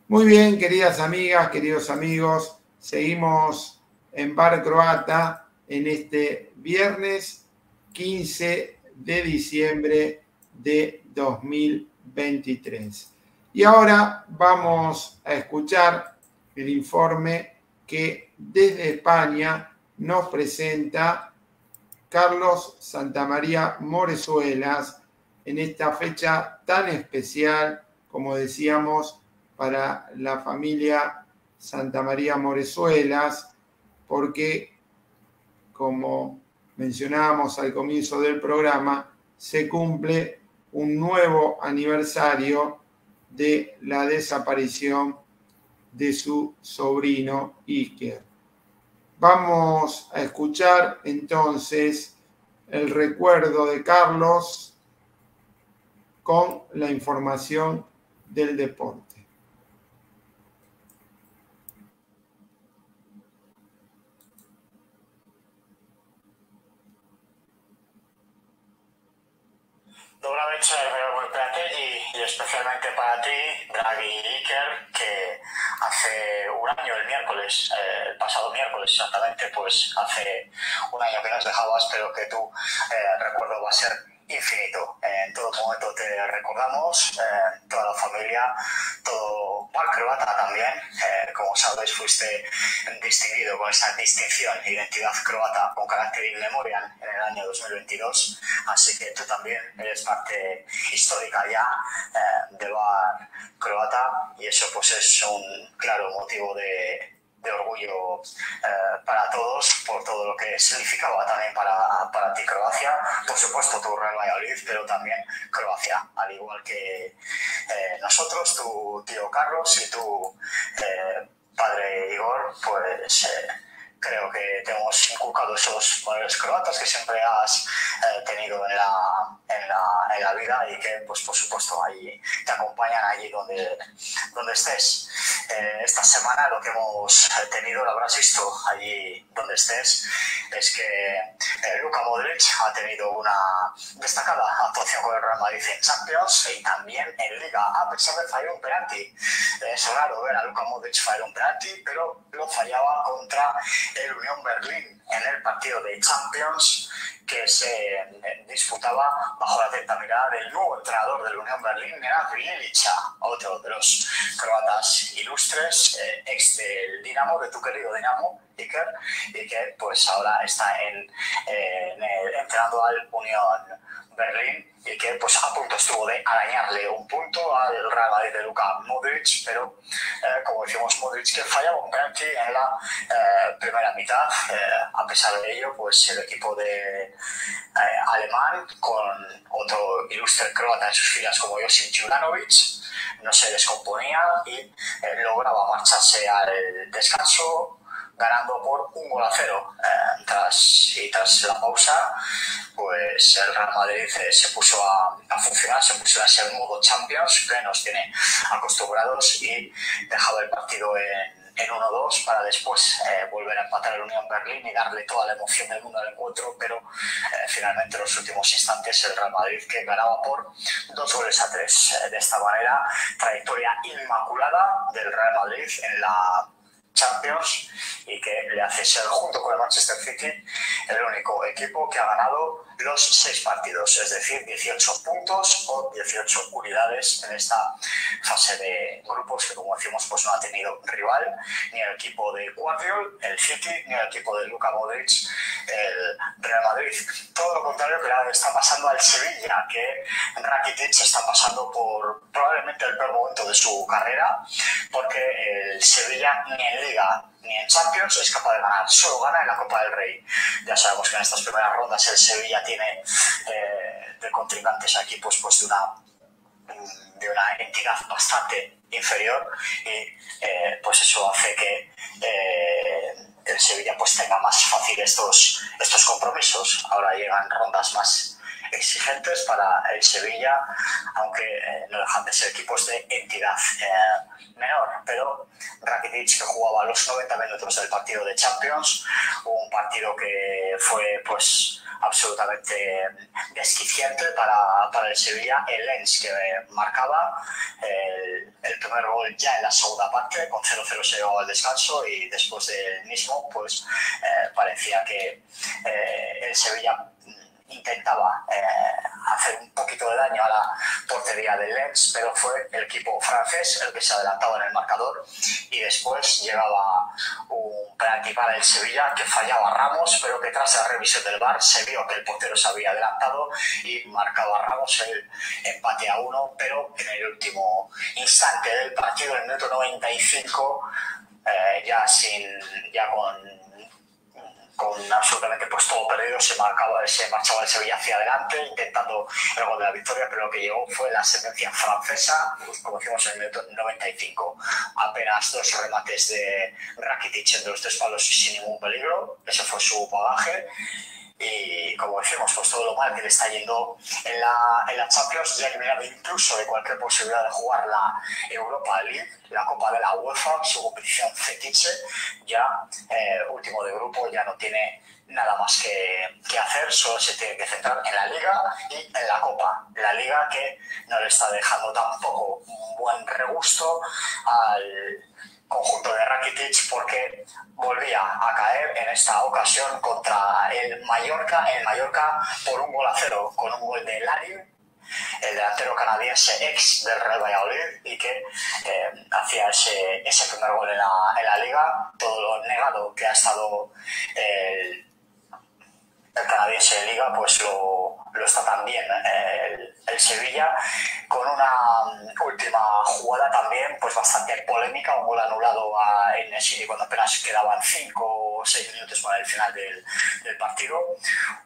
Muy bien, queridas amigas, queridos amigos, seguimos en Bar Croata en este viernes 15 de diciembre de 2023. Y ahora vamos a escuchar el informe que desde España nos presenta Carlos Santamaría Morezuelas en esta fecha tan especial, como decíamos, para la familia Santa María Morezuelas, porque, como mencionábamos al comienzo del programa, se cumple un nuevo aniversario de la desaparición de su sobrino Iker. Vamos a escuchar entonces el recuerdo de Carlos con la información del deporte. Dobra večer per y, y especialmente para ti, Draghi Iker, que hace un año, el miércoles, eh, el pasado miércoles exactamente, pues hace un año que nos dejabas, pero que tu eh, recuerdo va a ser infinito. En todo momento te recordamos, eh, toda la familia, todo Mar Croata también. Eh, como sabes, fuiste distinguido con esa distinción, identidad croata con carácter inmemorial en el año 2022. Así que tú también eres parte histórica ya eh, de Bar Croata y eso pues es un claro motivo de de orgullo eh, para todos por todo lo que significaba también para, para ti Croacia, por supuesto tu Real Valladolid, pero también Croacia, al igual que eh, nosotros, tu tío Carlos y tu eh, padre Igor, pues creo que te hemos inculcado esos valores croatas que siempre has eh, tenido en la, en, la, en la, vida y que, pues, por supuesto, ahí te acompañan allí donde, donde estés. Eh, esta semana lo que hemos tenido, lo habrás visto allí donde estés, es que eh, Luka Modric ha tenido una destacada actuación con el Real Madrid en Champions y también en Liga, a pesar de fallar un penalti. Es raro ver a Luka Modric fallar un penalti, pero lo fallaba contra el Unión Berlín en el partido de Champions que se eh, disputaba bajo la atenta mirada del nuevo entrenador del Unión Berlín, Nenad Bielica, otro de los croatas ilustres, eh, ex del Dinamo, de tu querido Dinamo, Iker, y que pues ahora está en, eh, entrenando al Unión Berlín y que pues a punto estuvo de arañarle un punto al Real Madrid de Luka Modric, pero eh, como decimos Modric que fallaba un penalti en la eh, primera mitad, eh, a pesar de ello pues el equipo de alemán con otro ilustre croata en sus filas como Josip Juranovic no se descomponía y lograba marcharse al descanso ganando por un gol a cero. Eh, tras, y tras la pausa, pues el Real Madrid eh, se puso a, a, funcionar, se puso a ese modo Champions que nos tiene acostumbrados y dejaba el partido en, en 1-2 para después eh, volver a empatar el Unión Berlín y darle toda la emoción del mundo al encuentro, pero eh, finalmente en los últimos instantes el Real Madrid que ganaba por dos goles a tres. Eh, de esta manera, trayectoria inmaculada del Real Madrid en la Champions y que le hace ser, junto con el Manchester City, el único equipo que ha ganado los seis partidos, es decir, 18 puntos o 18 unidades en esta fase de grupos que, como decimos, pues no ha tenido rival, ni el equipo de Guardiola, el City, ni el equipo de Luka Modric, el Real Madrid. Todo lo contrario que está pasando al Sevilla, que Rakitic está pasando por probablemente el peor momento de su carrera, porque el Sevilla ni en Liga ni en Champions es capaz de ganar, solo gana en la Copa del Rey. Ya sabemos que en estas primeras rondas el Sevilla tiene eh, de contrincantes a equipos pues, de, una, de una entidad bastante inferior y eh, pues eso hace que eh, el Sevilla pues tenga más fácil estos, estos compromisos. Ahora llegan rondas más exigentes para el Sevilla, aunque no dejan de ser equipos de entidad menor, pero Rakitic que jugaba los 90 minutos del partido de Champions, un partido que fue pues absolutamente desquiciante para, para el Sevilla, el Lens que marcaba el, primer gol ya en la segunda parte, con 0-0 se al descanso y después del mismo pues eh, parecía que eh, el Sevilla intentaba eh, hacer un poquito de daño a la portería del Lens, pero fue el equipo francés el que se adelantaba en el marcador y después llegaba un penalti para el Sevilla que fallaba Ramos, pero que tras la revisión del VAR se vio que el portero se había adelantado y marcaba Ramos el empate a uno, pero en el último instante del partido, en el minuto 95, eh, ya sin ya con con absolutamente pues todo perdido, se, marcaba, se marchaba el Sevilla hacia adelante, intentando el gol de la victoria, pero lo que llegó fue la sentencia francesa, pues, como decimos en el 95. Apenas dos remates de Rakitic entre los tres palos sin ningún peligro, ese fue su bagaje y como decimos, pues todo lo mal que le está yendo en la, en la Champions, ya eliminado incluso de cualquier posibilidad de jugar la Europa League, la Copa de la UEFA, su competición fetiche, ya eh, último de grupo, ya no tiene nada más que, que, hacer, solo se tiene que centrar en la Liga y en la Copa. La Liga que no le está dejando tampoco un buen regusto al conjunto de Rakitic porque volvía a caer en esta ocasión contra el Mallorca, el Mallorca por un gol a cero, con un gol de Larin, el delantero canadiense ex del Real Valladolid y que eh, hacía ese, ese, primer gol en la, en la, liga, todo lo negado que ha estado el, el canadiense de liga, pues lo, lo está también el, el, Sevilla, con una última jugada también pues bastante polémica, un gol anulado a City cuando apenas quedaban 5 o 6 minutos para el final del, del partido,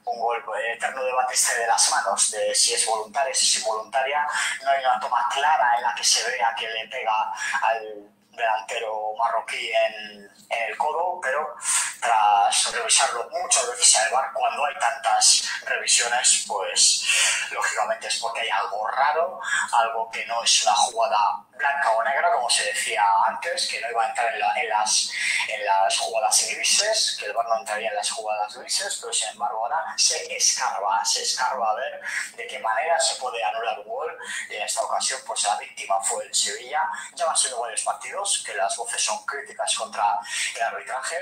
un gol eh, eterno debate este de las manos, de si es voluntaria, si es involuntaria, no hay una toma clara en la que se vea que le pega al delantero marroquí en, en, el codo, pero tras revisarlo muchas veces el bar, cuando hay tantas revisiones, pues lógicamente es porque hay algo raro, algo que no es una jugada blanca o negra, como se decía antes, que no iba a entrar en, la, en las, en las jugadas grises, que el bar no entraría en las jugadas grises, pero sin embargo ahora se escarba, se escarba a ver de qué manera se puede anular un gol, y en esta ocasión pues la víctima fue el Sevilla, ya van siendo varios partidos, que las voces son críticas contra el arbitraje,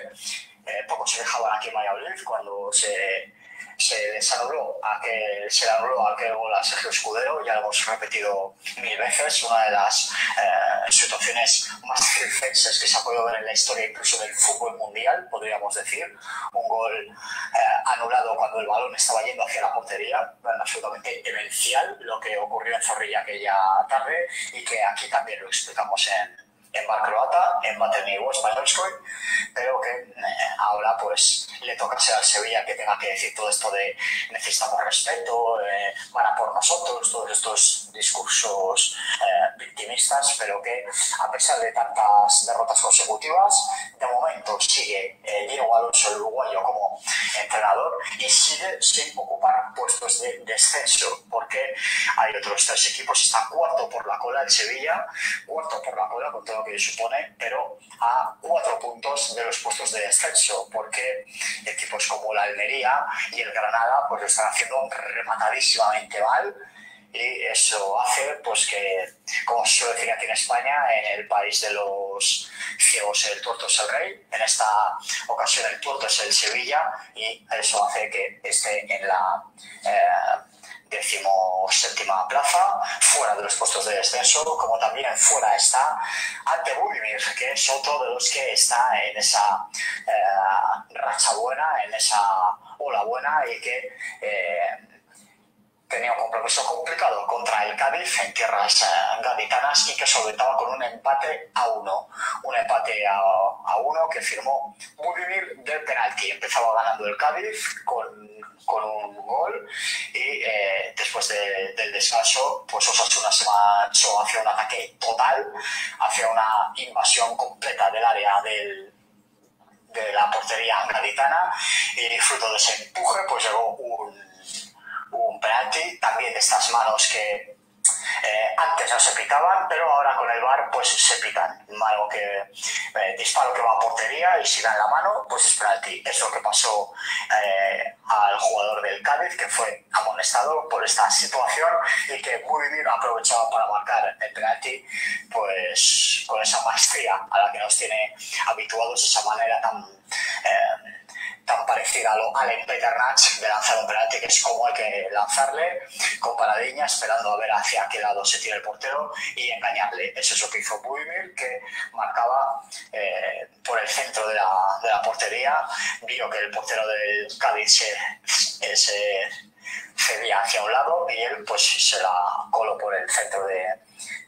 eh, poco se dejaban aquí en Valladolid cuando se se desanuló aquel, se anuló aquel gol a Sergio Escudero, ya lo hemos repetido mil veces, una de las eh, situaciones más circenses que se ha podido ver en la historia incluso del fútbol mundial, podríamos decir, un gol eh, anulado cuando el balón estaba yendo hacia la portería, absolutamente demencial lo que ocurrió en Zorrilla aquella tarde y que aquí también lo explicamos en en bar croata, en Baternigo español pero que eh, ahora pues le toca al Sevilla que tenga que decir todo esto de necesitamos respeto, eh, para por nosotros, todos estos discursos eh, victimistas, pero que a pesar de tantas derrotas consecutivas, de momento sigue Diego Alonso, el uruguayo, como entrenador y sigue sin ocupar puestos de descenso, porque hay otros tres equipos, está cuarto por la cola el Sevilla, cuarto por la cola con todo que supone, pero a cuatro puntos de los puestos de descenso, porque equipos como la Almería y el Granada pues lo están haciendo rematadísimamente mal. Y eso hace pues que, como se suele decir aquí en España, en el país de los ciegos el tuerto es el rey, en esta ocasión el tuerto es el Sevilla y eso hace que esté en la eh, decimoséptima plaza, fuera de los puestos de descenso, como también fuera está ante Budimir, que es otro de los que está en esa eh, racha buena, en esa ola buena y que eh, tenía un compromiso complicado contra el Cádiz en tierras eh, gaditanas y que solventaba con un empate a uno. Un empate a, a uno que firmó Budimir del penalti. Empezaba ganando el Cádiz con, con un gol y eh, después de, del descanso, pues Osasuna se marchó hacia un ataque total, hacia una invasión completa del área del, de la portería gaditana y fruto de ese empuje, pues llegó un un penalti, también de estas manos que eh, antes no se pitaban, pero ahora con el bar pues se pitan. Mano que eh, disparo que va a portería y si dan la mano, pues es penalti. Es lo que pasó eh, al jugador del Cádiz, que fue amonestado por esta situación y que muy bien aprovechaba para marcar el penalti, pues con esa maestría a la que nos tiene habituados, esa manera tan tan parecida a lo al Peternach de lanzar un penalti, que es como hay que lanzarle, con paradiña, esperando a ver hacia qué lado se tira el portero y engañarle. Eso es lo que hizo Buimir, que marcaba eh, por el centro de la, de la, portería, vio que el portero del Cádiz se, se cedía hacia un lado y él pues se la coló por el centro de,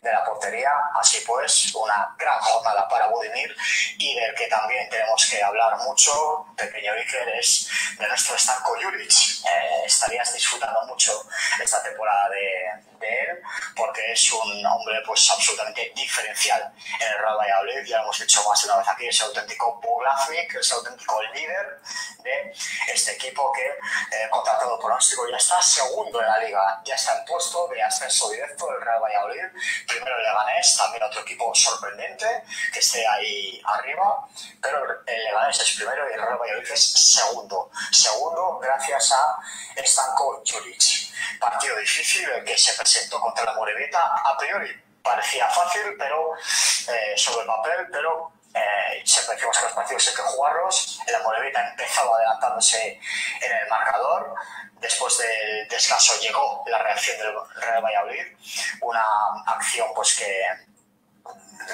de la portería. Así pues, una gran jornada para Budimir y del que también tenemos que hablar mucho, pequeño Iker, es de nuestro estanco Juric. Eh, estarías disfrutando mucho esta temporada de, él porque es un hombre pues absolutamente diferencial en el Real Valladolid. Ya lo hemos dicho más de una vez aquí, es auténtico Buglavnik, es auténtico líder de este equipo que, eh, contratado pronóstico, ya está segundo en la liga, ya está en puesto de ascenso directo del Real Valladolid primero el Leganés, también otro equipo sorprendente que esté ahí arriba, pero el Leganés es primero y el Real Valladolid es segundo. Segundo gracias a Stanko Juric. Partido difícil el que se presentó contra la Morevita. A priori parecía fácil, pero eh, sobre papel, pero eh, siempre decimos que los partidos hay que jugarlos. El Morevita empezaba adelantándose en el marcador, después del descanso llegó la reacción del Real Valladolid, una acción pues que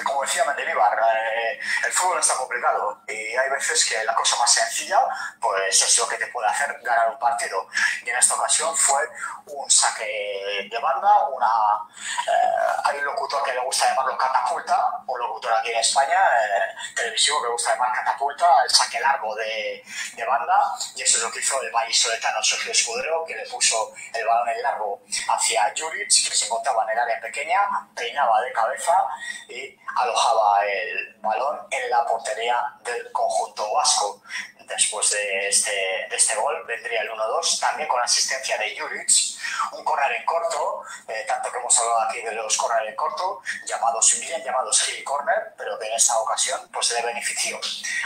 como decía Mendelibar, eh, el fútbol está complicado y hay veces que la cosa más sencilla pues es lo que te puede hacer ganar un partido. Y en esta ocasión fue un saque de banda, una, eh, hay un locutor que le gusta llamarlo catapulta, un locutor aquí en España, eh, televisivo, que gusta llamar catapulta, el saque largo de, de banda, y eso es lo que hizo el vallisoletano Sergio Escudero, que le puso el balón en largo hacia Juric, que se encontraba en el área pequeña, peinaba de cabeza y alojaba el balón en la portería del conjunto vasco. Después de este, de este gol vendría el 1-2, también con asistencia de Juric, un corner en corto, eh, tanto que hemos hablado aquí de los corner en corto, llamados bien llamados Hill Corner, pero que en esta ocasión pues le benefició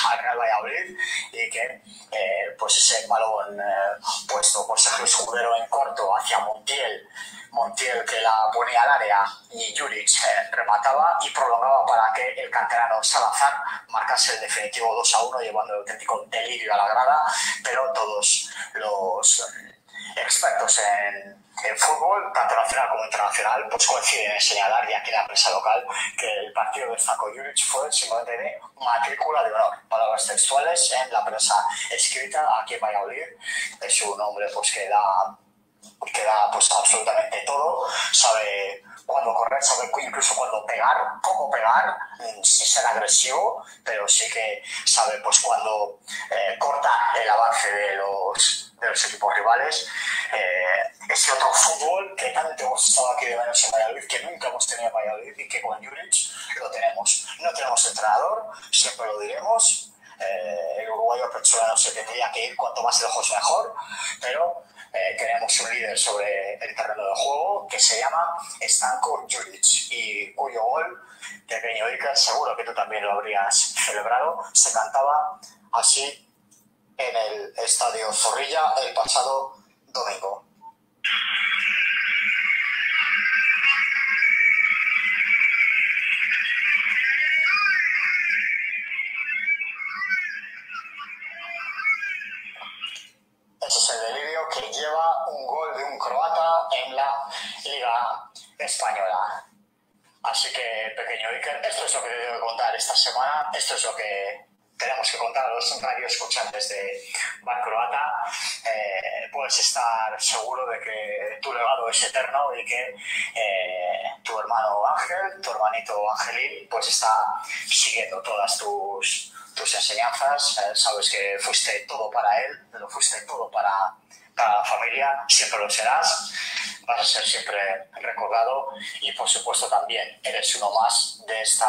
al Real Valladolid y que eh, pues ese balón eh, puesto por Sergio Escudero en corto hacia Montiel. Montiel que la ponía al área y Juric eh, remataba y prolongaba para que el canterano Salazar marcase el definitivo 2 a 1, llevando el auténtico delirio a la grada, pero todos los expertos en, en fútbol, tanto nacional como internacional, pues coinciden en señalar, y aquí la prensa local, que el partido de Juric fue simplemente de matrícula de honor. Palabras textuales en la prensa escrita aquí en Valladolid. Es un hombre pues, que da que da pues absolutamente todo, sabe cuándo correr, sabe incluso cuándo pegar, cómo pegar, mm, sin ser agresivo, pero sí que sabe pues cuándo eh, corta el avance de los, de los equipos rivales. Eh, ese otro fútbol que tanto hemos estado aquí de menos en Valladolid, que nunca hemos tenido en Valladolid y que con Juric lo tenemos. No tenemos entrenador, siempre lo diremos. Eh, el uruguayo no se tendría que ir cuanto más lejos mejor, pero eh, tenemos un líder sobre el terreno de juego que se llama Stanko Juric y cuyo gol, pequeño Iker, seguro que tú también lo habrías celebrado, se cantaba así en el Estadio Zorrilla el pasado domingo. Ese es el delirio que lleva un gol de un croata en la Liga Española. Así que, pequeño Iker, esto es lo que te debo contar esta semana, esto es lo que tenemos que contar a los escuchantes de Bar Croata, eh, puedes estar seguro de que tu legado es eterno y que eh, tu hermano Ángel, tu hermanito Angelín, pues está siguiendo todas tus, tus enseñanzas. Eh, sabes que fuiste todo para él, lo fuiste todo para, la familia, siempre lo serás vas a ser siempre recordado y por supuesto también eres uno más de esta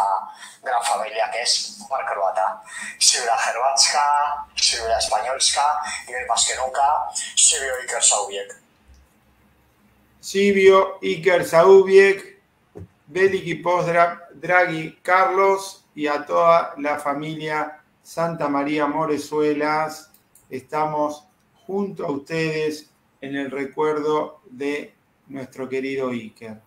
gran familia que es Mar Croata. Sibila Hrvatska, Sibila Españolska y hoy más que nunca Sibio Iker Saubiek. Sibio Iker Saubiek, Beliki Pozdrav, Draghi Carlos y a toda la familia Santa María Morezuelas. Estamos junto a ustedes en el recuerdo de nuestro querido Iker.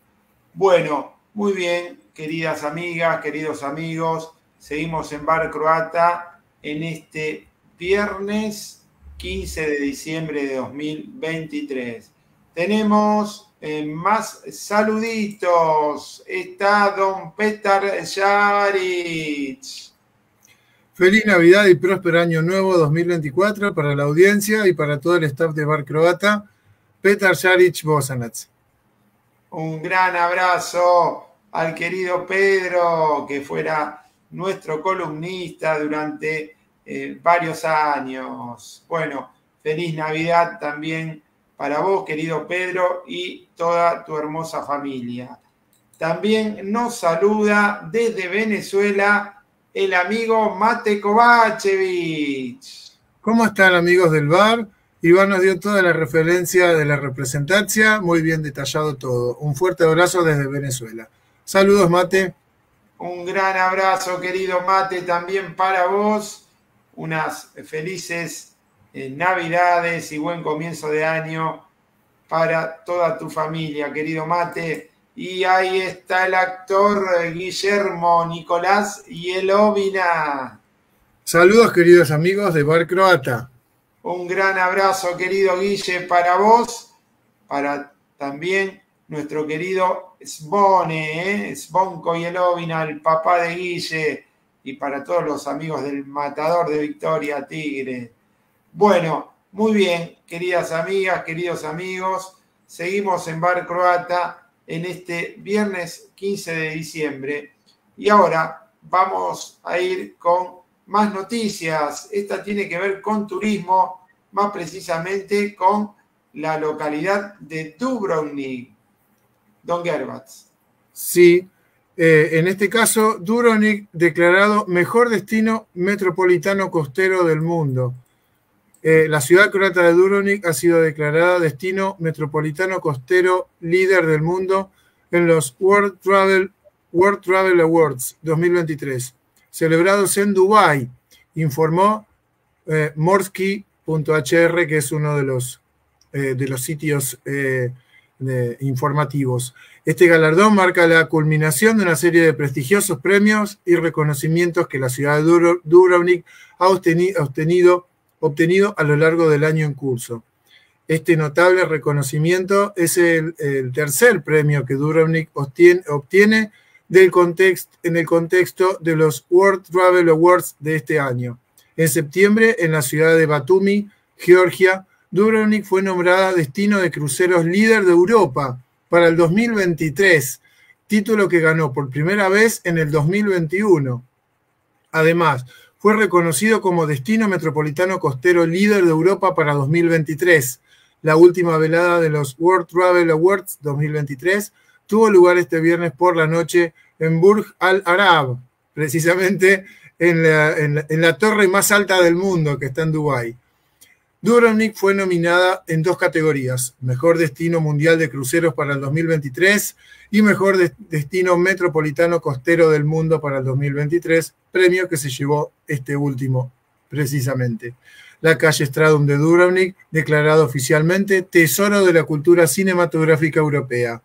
Bueno, muy bien, queridas amigas, queridos amigos, seguimos en Bar Croata en este viernes 15 de diciembre de 2023. Tenemos eh, más saluditos. Está don Petar Jaric. Feliz Navidad y próspero año nuevo 2024 para la audiencia y para todo el staff de Bar Croata. Petar Jaric Bosanac. Un gran abrazo al querido Pedro, que fuera nuestro columnista durante eh, varios años. Bueno, feliz Navidad también para vos, querido Pedro, y toda tu hermosa familia. También nos saluda desde Venezuela el amigo Mate Kovacevic. ¿Cómo están amigos del bar? Iván nos dio toda la referencia de la representancia, muy bien detallado todo. Un fuerte abrazo desde Venezuela. Saludos, Mate. Un gran abrazo, querido Mate, también para vos. Unas felices eh, Navidades y buen comienzo de año para toda tu familia, querido Mate. Y ahí está el actor Guillermo Nicolás Yelovina. Saludos, queridos amigos de Bar Croata. Un gran abrazo, querido Guille, para vos, para también nuestro querido Svone, ¿eh? Svonko Yelovina, el papá de Guille, y para todos los amigos del Matador de Victoria Tigre. Bueno, muy bien, queridas amigas, queridos amigos, seguimos en Bar Croata en este viernes 15 de diciembre. Y ahora vamos a ir con más noticias. Esta tiene que ver con turismo, más precisamente con la localidad de Dubrovnik. Don Gerbats. Sí, eh, en este caso, Dubrovnik declarado mejor destino metropolitano costero del mundo. Eh, la ciudad croata de Dubrovnik ha sido declarada destino metropolitano costero líder del mundo en los World Travel, Awards 2023 celebrados en Dubái, informó eh, Morsky.hr, que es uno de los, eh, de los sitios eh, informativos. Este galardón marca la culminación de una serie de prestigiosos premios y reconocimientos que la ciudad de Dubrovnik ha obtenido, obtenido a lo largo del año en curso. Este notable reconocimiento es el, el tercer premio que Dubrovnik obtiene, del en el contexto de los World Travel Awards de este año. En septiembre, en la ciudad de Batumi, Georgia, Dubrovnik fue nombrada destino de cruceros líder de Europa para el 2023, título que ganó por primera vez en el 2021. Además, fue reconocido como destino metropolitano costero líder de Europa para 2023. La última velada de los World Travel Awards 2023 tuvo lugar este viernes por la noche en Burj Al Arab, precisamente en la, torre más alta del mundo que está en Dubái. Dubrovnik fue nominada en dos categorías, Mejor Destino Mundial de Cruceros para el 2023 y Mejor Destino Metropolitano Costero del Mundo para el 2023, premio que se llevó este último precisamente. La calle Stradum de Dubrovnik, declarado oficialmente Tesoro de la Cultura Cinematográfica Europea.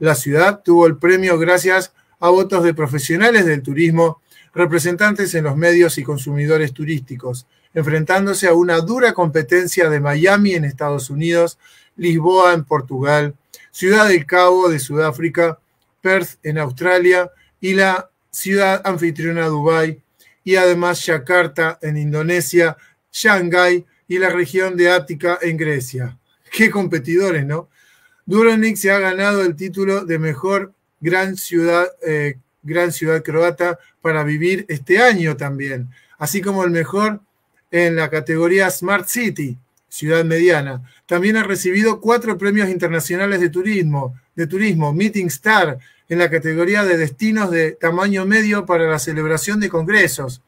La ciudad tuvo el premio gracias a votos de profesionales del turismo, representantes en los medios y consumidores turísticos, enfrentándose a una dura competencia de Miami en Estados Unidos, Lisboa en Portugal, Ciudad del Cabo de Sudáfrica, Perth en Australia y la ciudad anfitriona Dubái y además Yakarta en Indonesia, Shanghái y la región de Ática en Grecia. Qué competidores, ¿no? Dubrovnik se ha ganado el título de mejor gran ciudad, eh, gran ciudad croata para vivir este año también, así como el mejor en la categoría Smart City, ciudad mediana. También ha recibido cuatro premios internacionales de turismo, de turismo, Meeting Star, en la categoría de destinos de tamaño medio para la celebración de congresos.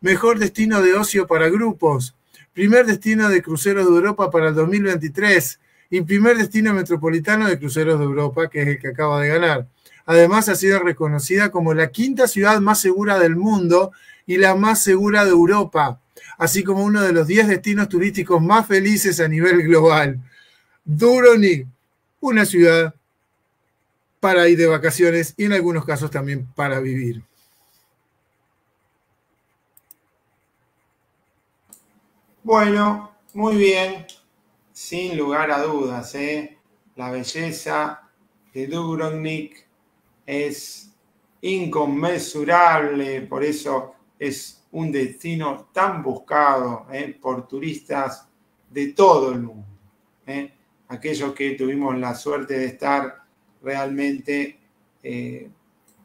Mejor destino de ocio para grupos. Primer destino de cruceros de Europa para el 2023 y primer destino metropolitano de cruceros de Europa, que es el que acaba de ganar. Además, ha sido reconocida como la quinta ciudad más segura del mundo y la más segura de Europa, así como uno de los 10 destinos turísticos más felices a nivel global. Dubrovnik, una ciudad para ir de vacaciones y en algunos casos también para vivir. Bueno, muy bien, sin lugar a dudas, ¿eh? la belleza de Dubrovnik es inconmensurable, por eso es un destino tan buscado ¿eh? por turistas de todo el mundo. ¿eh? Aquellos que tuvimos la suerte de estar realmente eh,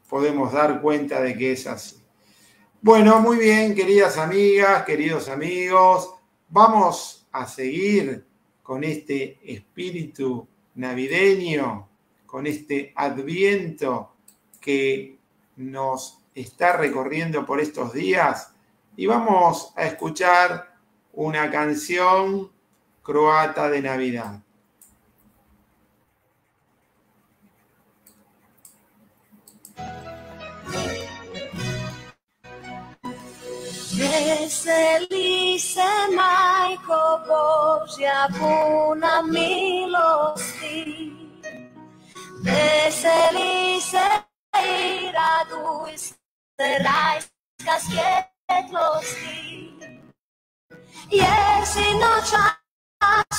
podemos dar cuenta de que es así. Bueno, muy bien, queridas amigas, queridos amigos, vamos a seguir con este espíritu navideño, con este adviento que nos está recorriendo por estos días y vamos a escuchar una canción croata de Navidad. Puna milosti. Se, rajska svjetlosti. Jer si noćas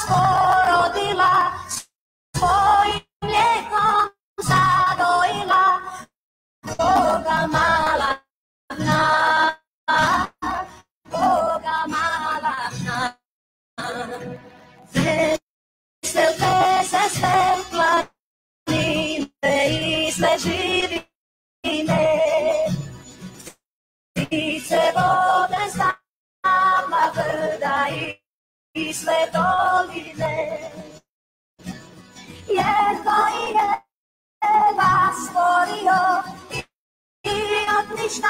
porodila, svojim mlijekom zadojila, Boga mala na Boga malachna. Veselte se svetla nime i sve živine. Brda i, i sve doline. Jer koji je vas stvorio i od ništa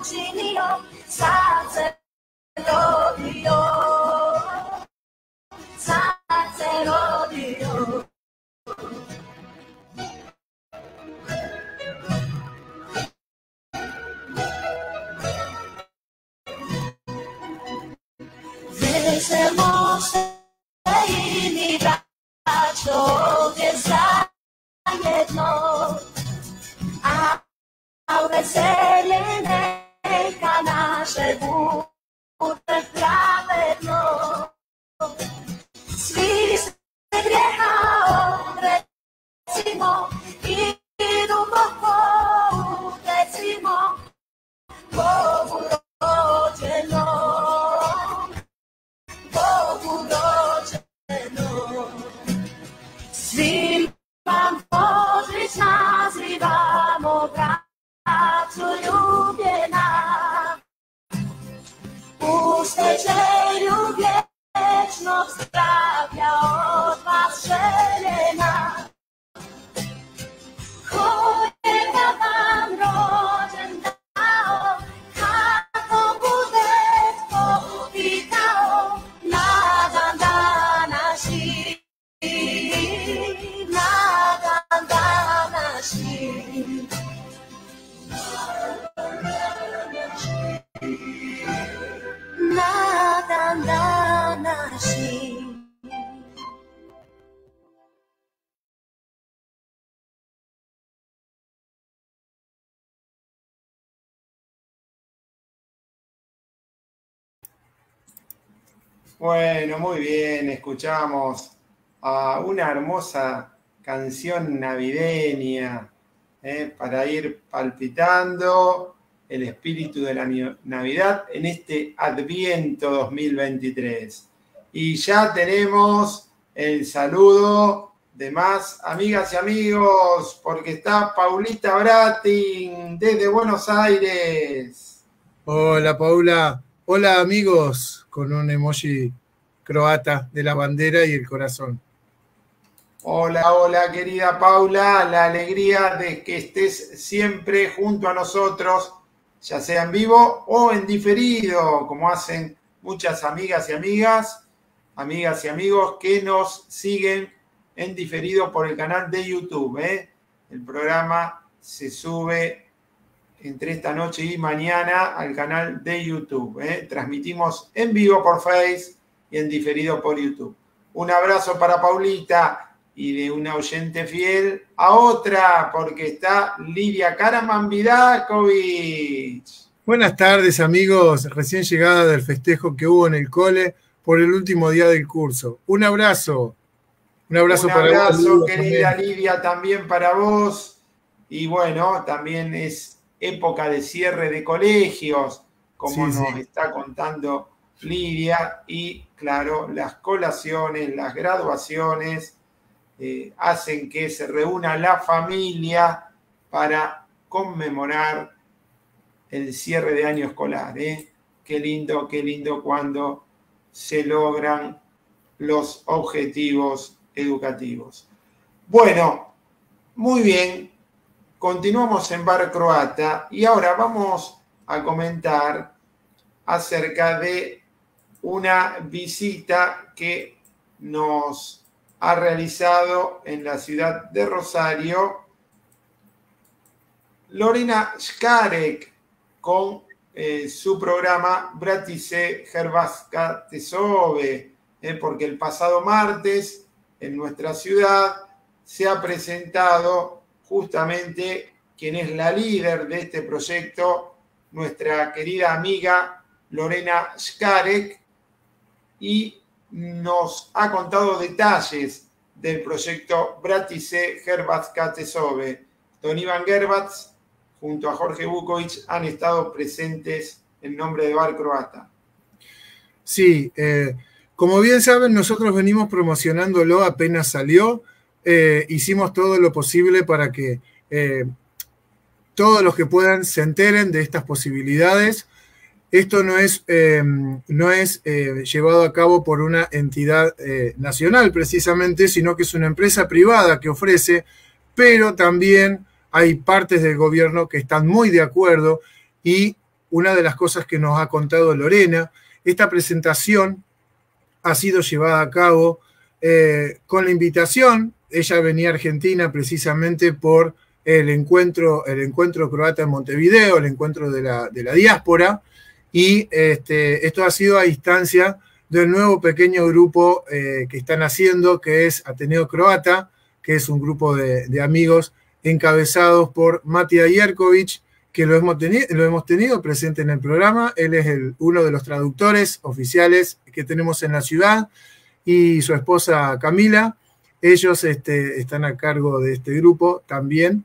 učinio, sad se rodio, sad se rodio. Braćo ovdje zajedno, a a veselje neka naše bude pravedno. Svi se grijeha odrecimo nos trafia od was szelena. Bueno, muy bien, escuchamos a una hermosa canción navideña eh, para ir palpitando el espíritu de la Navidad en este Adviento 2023. Y ya tenemos el saludo de más amigas y amigos, porque está Paulita Bratin desde Buenos Aires. Hola Paula, hola amigos, con un emoji croata de la bandera y el corazón. Hola, hola querida Paula, la alegría de que estés siempre junto a nosotros, ya sea en vivo o en diferido, como hacen muchas amigas y amigas, amigas y amigos que nos siguen en diferido por el canal de YouTube. ¿eh? El programa se sube entre esta noche y mañana al canal de YouTube. ¿eh? Transmitimos en vivo por Face y en diferido por YouTube. Un abrazo para Paulita y de una oyente fiel a otra, porque está Lidia Karaman Vidakovic. Buenas tardes, amigos. Recién llegada del festejo que hubo en el cole por el último día del curso. Un abrazo. Un abrazo, para abrazo, querida Lidia, también para vos. Y bueno, también es época de cierre de colegios, como nos está contando Lidia. Y claro, las colaciones, las graduaciones eh, hacen que se reúna la familia para conmemorar el cierre de año escolar. ¿eh? Qué lindo, qué lindo cuando se logran los objetivos educativos. Bueno, muy bien, continuamos en Bar Croata y ahora vamos a comentar acerca de una visita que nos ha realizado en la ciudad de Rosario Lorena Skarek con eh, su programa Bratice Herbaska Tesove, eh, porque el pasado martes en nuestra ciudad, se ha presentado justamente quien es la líder de este proyecto, nuestra querida amiga Lorena Skarek, y nos ha contado detalles del proyecto Bratice Herbatska Tesove. Don Iván Gerbatz junto a Jorge Bukovic han estado presentes en nombre de Bar Croata. Sí, eh, como bien saben, nosotros venimos promocionándolo apenas salió. Eh, hicimos todo lo posible para que eh, todos los que puedan se enteren de estas posibilidades. Esto no es, em, no es eh, llevado a cabo por una entidad nacional precisamente, sino que es una empresa privada que ofrece, pero también hay partes del gobierno que están muy de acuerdo y una de las cosas que nos ha contado Lorena, esta presentación ha sido llevada a cabo eh, con la invitación. Ella venía a Argentina precisamente por el encuentro, el encuentro croata en Montevideo, el encuentro de la, diáspora, y este, esto ha sido a instancia del nuevo pequeño grupo eh, que están haciendo, que es Ateneo Croata, que es un grupo de, amigos encabezados por Matia Jerkovic, que lo hemos, tenido, lo hemos tenido presente en el programa. Él es uno de los traductores oficiales que tenemos en la ciudad y su esposa Camila. Ellos este, están a cargo de este grupo también,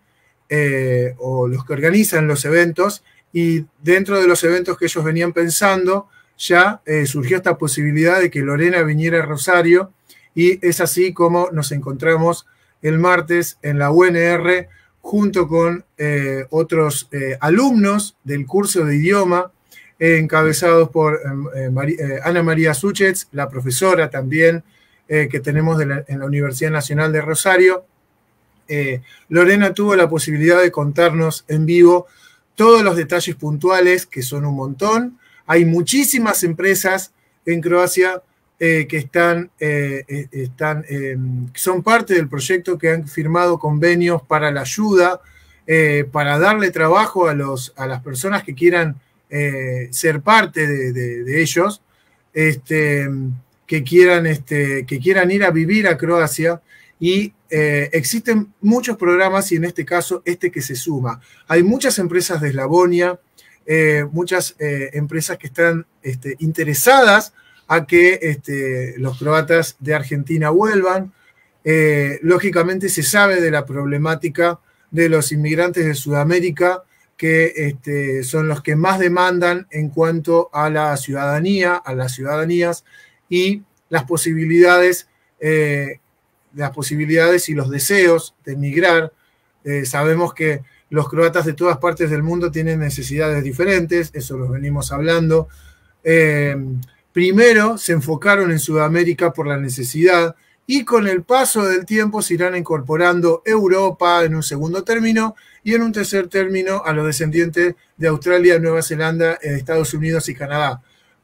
eh, o los que organizan los eventos, y dentro de los eventos que ellos venían pensando, ya eh, surgió esta posibilidad de que Lorena viniera a Rosario, y es así como nos encontramos el martes en la UNR junto con eh, otros alumnos del curso de idioma encabezados por Ana María Suchetz, la profesora también eh, que tenemos en la Universidad Nacional de Rosario. Lorena tuvo la posibilidad de contarnos en vivo todos los detalles puntuales, que son un montón. Hay muchísimas empresas en Croacia que están, están son parte del proyecto que han firmado convenios para la ayuda, para darle trabajo a, los, a las personas que quieran eh, ser parte de, ellos, este, que, quieran, este, que quieran ir a vivir a Croacia. Y eh, existen muchos programas y en este caso este que se suma. Hay muchas empresas de Eslavonia, eh, muchas empresas que están este, interesadas a que este, los croatas de Argentina vuelvan. Eh, lógicamente se sabe de la problemática de los inmigrantes de Sudamérica, que este, son los que más demandan en cuanto a la ciudadanía, a las ciudadanías y las posibilidades, eh, las posibilidades y los deseos de emigrar. Eh, sabemos que los croatas de todas partes del mundo tienen necesidades diferentes, eso lo venimos hablando. Eh, primero se enfocaron en Sudamérica por la necesidad y con el paso del tiempo se irán incorporando Europa en un segundo término y en un tercer término a los descendientes de Australia, Nueva Zelanda, Estados Unidos y Canadá,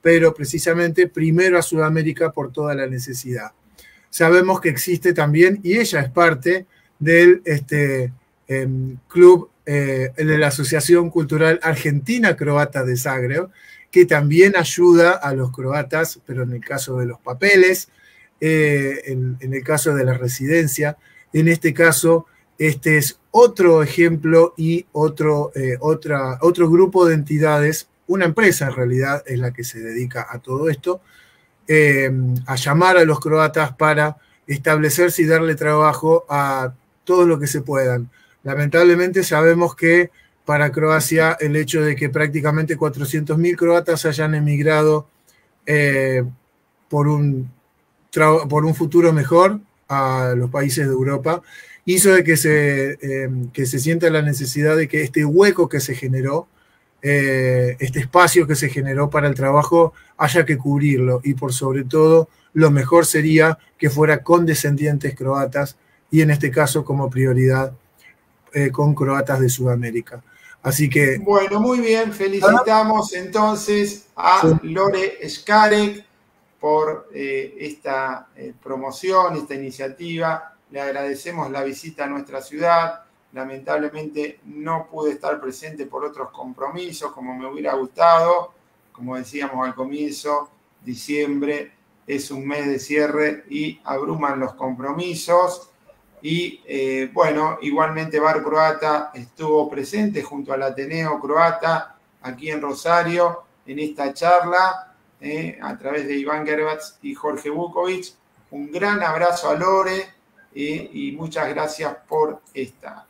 pero precisamente primero a Sudamérica por toda la necesidad. Sabemos que existe también, y ella es parte del este, eh, club eh, de la Asociación Cultural Argentina Croata de Zagreb, que también ayuda a los croatas, pero en el caso de los papeles, eh, en, en, el caso de la residencia, en este caso, este es otro ejemplo y otro, eh, otra, otro grupo de entidades, una empresa en realidad es la que se dedica a todo esto, eh, a llamar a los croatas para establecerse y darle trabajo a todo lo que se puedan. Lamentablemente sabemos que para Croacia el hecho de que prácticamente 400.000 croatas hayan emigrado eh, por, un, por un futuro mejor a los países de Europa hizo de que se, eh, que se sienta la necesidad de que este hueco que se generó, eh, este espacio que se generó para el trabajo, haya que cubrirlo. Y por sobre todo, lo mejor sería que fuera con descendientes croatas y en este caso como prioridad eh, con croatas de Sudamérica. Así que. Bueno, muy bien. Felicitamos entonces a Lore Skarek por eh, esta promoción, esta iniciativa. Le agradecemos la visita a nuestra ciudad. Lamentablemente no pude estar presente por otros compromisos como me hubiera gustado. Como decíamos al comienzo, diciembre es un mes de cierre y abruman los compromisos. Y eh, bueno, igualmente Bar Croata estuvo presente junto al Ateneo Croata aquí en Rosario en esta charla eh, a través de Iván Gerbats y Jorge Bukovic. Un gran abrazo a Lore eh, y muchas gracias por estar.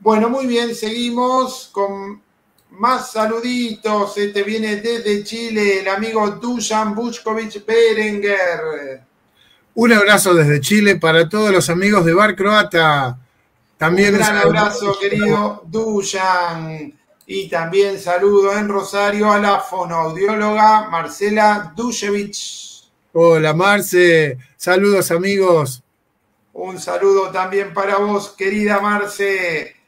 Bueno, muy bien, seguimos con más saluditos. Este viene desde Chile el amigo Dusan Buchkovic Berenguer. Un abrazo desde Chile para todos los amigos de Bar Croata. También un gran abrazo, querido Dusan. Y también saludo en Rosario a la fonoaudióloga Marcela Dushevich. Hola, Marce. Saludos, amigos. Un saludo también para vos, querida Marce.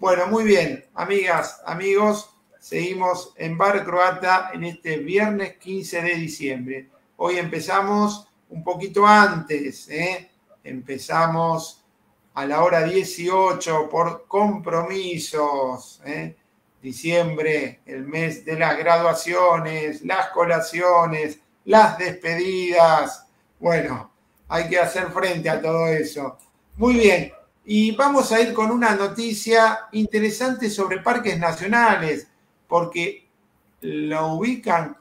Bueno, muy bien, amigas, amigos. Seguimos en Bar Croata en este viernes 15 de diciembre. Hoy empezamos un poquito antes, ¿eh? empezamos a la hora 18 por compromisos. ¿eh? Diciembre, el mes de las graduaciones, las colaciones, las despedidas. Bueno, hay que hacer frente a todo eso. Muy bien, y vamos a ir con una noticia interesante sobre parques nacionales, porque lo ubican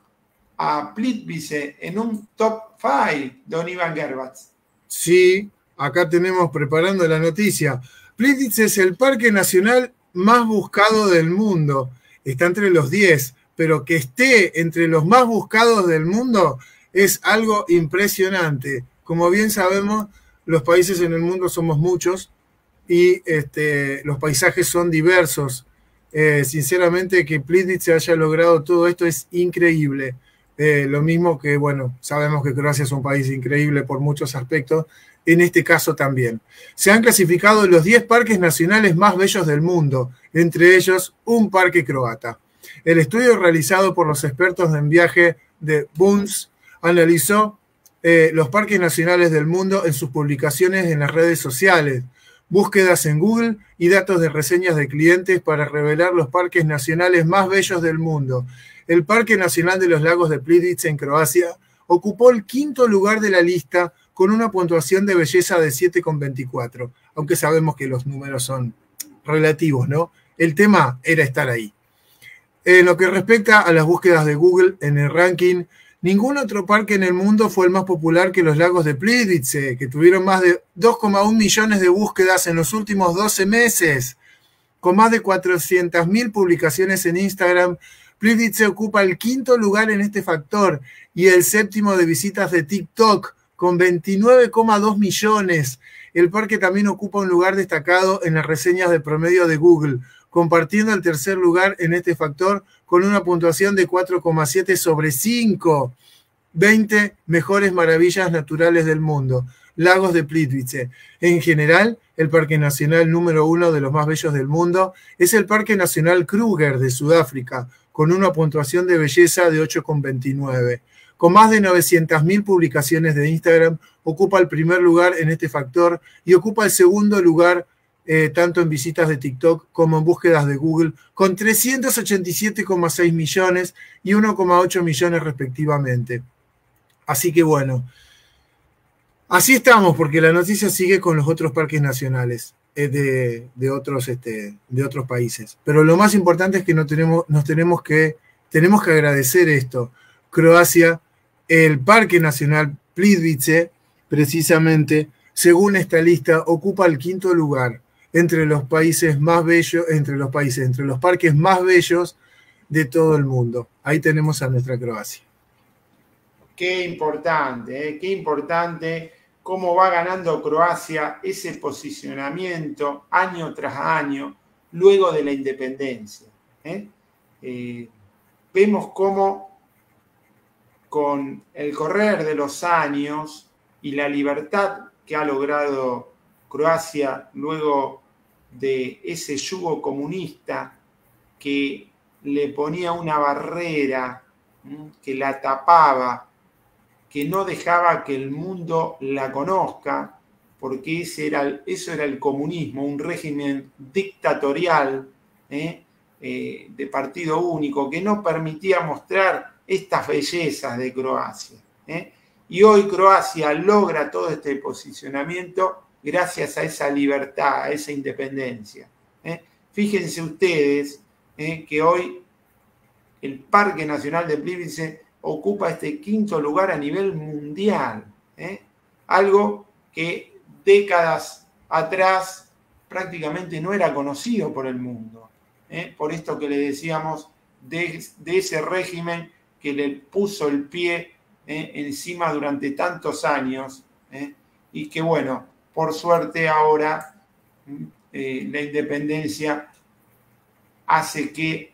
a Plitvice en un top 5, don Iván Gerbatz. Sí, acá tenemos preparando la noticia. Plitvice es el parque nacional más buscado del mundo. Está entre los 10, pero que esté entre los más buscados del mundo es algo impresionante. Como bien sabemos, los países en el mundo somos muchos y este, los paisajes son diversos. Eh, sinceramente, que Plitvice haya logrado todo esto es increíble. Eh, lo mismo que, bueno, sabemos que Croacia es un país increíble por muchos aspectos, en este caso también. Se han clasificado los 10 parques nacionales más bellos del mundo, entre ellos un parque croata. El estudio realizado por los expertos en viaje de Bunz analizó eh, los parques nacionales del mundo en sus publicaciones en las redes sociales, búsquedas en Google y datos de reseñas de clientes para revelar los parques nacionales más bellos del mundo el Parque Nacional de los Lagos de Plitvice en Croacia ocupó el quinto lugar de la lista con una puntuación de belleza de 7,24, aunque sabemos que los números son relativos, ¿no? El tema era estar ahí. En lo que respecta a las búsquedas de Google en el ranking, Ningún otro parque en el mundo fue el más popular que los lagos de Plitvice, que tuvieron más de 2,1 millones de búsquedas en los últimos 12 meses. Con más de 400.000 publicaciones en Instagram, Plitvice ocupa el quinto lugar en este factor y el séptimo de visitas de TikTok, con 29,2 millones. El parque también ocupa un lugar destacado en las reseñas de promedio de Google, compartiendo el tercer lugar en este factor con una puntuación de 4,7 sobre 5. 20 mejores maravillas naturales del mundo. Lagos de Plitvice. En general, el Parque Nacional número uno de los más bellos del mundo es el Parque Nacional Kruger de Sudáfrica, con una puntuación de belleza de 8,29. Con más de 900.000 publicaciones de Instagram, ocupa el primer lugar en este factor y ocupa el segundo lugar eh, tanto en visitas de TikTok como en búsquedas de Google, con 387,6 millones y 1,8 millones respectivamente. Así que bueno, así estamos, porque la noticia sigue con los otros parques nacionales eh, de, otros, este, de otros países. Pero lo más importante es que no tenemos, nos tenemos que, tenemos que agradecer esto. Croacia, el Parque Nacional Plitvice, precisamente, según esta lista, ocupa el quinto lugar entre los países más bellos, entre los países, entre los parques más bellos de todo el mundo. Ahí tenemos a nuestra Croacia. Qué importante, ¿eh? qué importante cómo va ganando Croacia ese posicionamiento año tras año luego de la independencia. ¿eh? Eh, vemos cómo con el correr de los años y la libertad que ha logrado Croacia luego de ese yugo comunista que le ponía una barrera, que la tapaba, que no dejaba que el mundo la conozca, porque ese era, eso era el comunismo, un régimen dictatorial ¿eh? Eh, de partido único, que no permitía mostrar estas bellezas de Croacia. ¿eh? Y hoy Croacia logra todo este posicionamiento gracias a esa libertad, a esa independencia. ¿eh? Fíjense ustedes ¿eh? que hoy el Parque Nacional de Plívice ocupa este quinto lugar a nivel mundial, ¿eh? algo que décadas atrás prácticamente no era conocido por el mundo, por esto que le decíamos de, de, ese régimen que le puso el pie encima durante tantos años y que bueno, por suerte ahora eh, la independencia hace que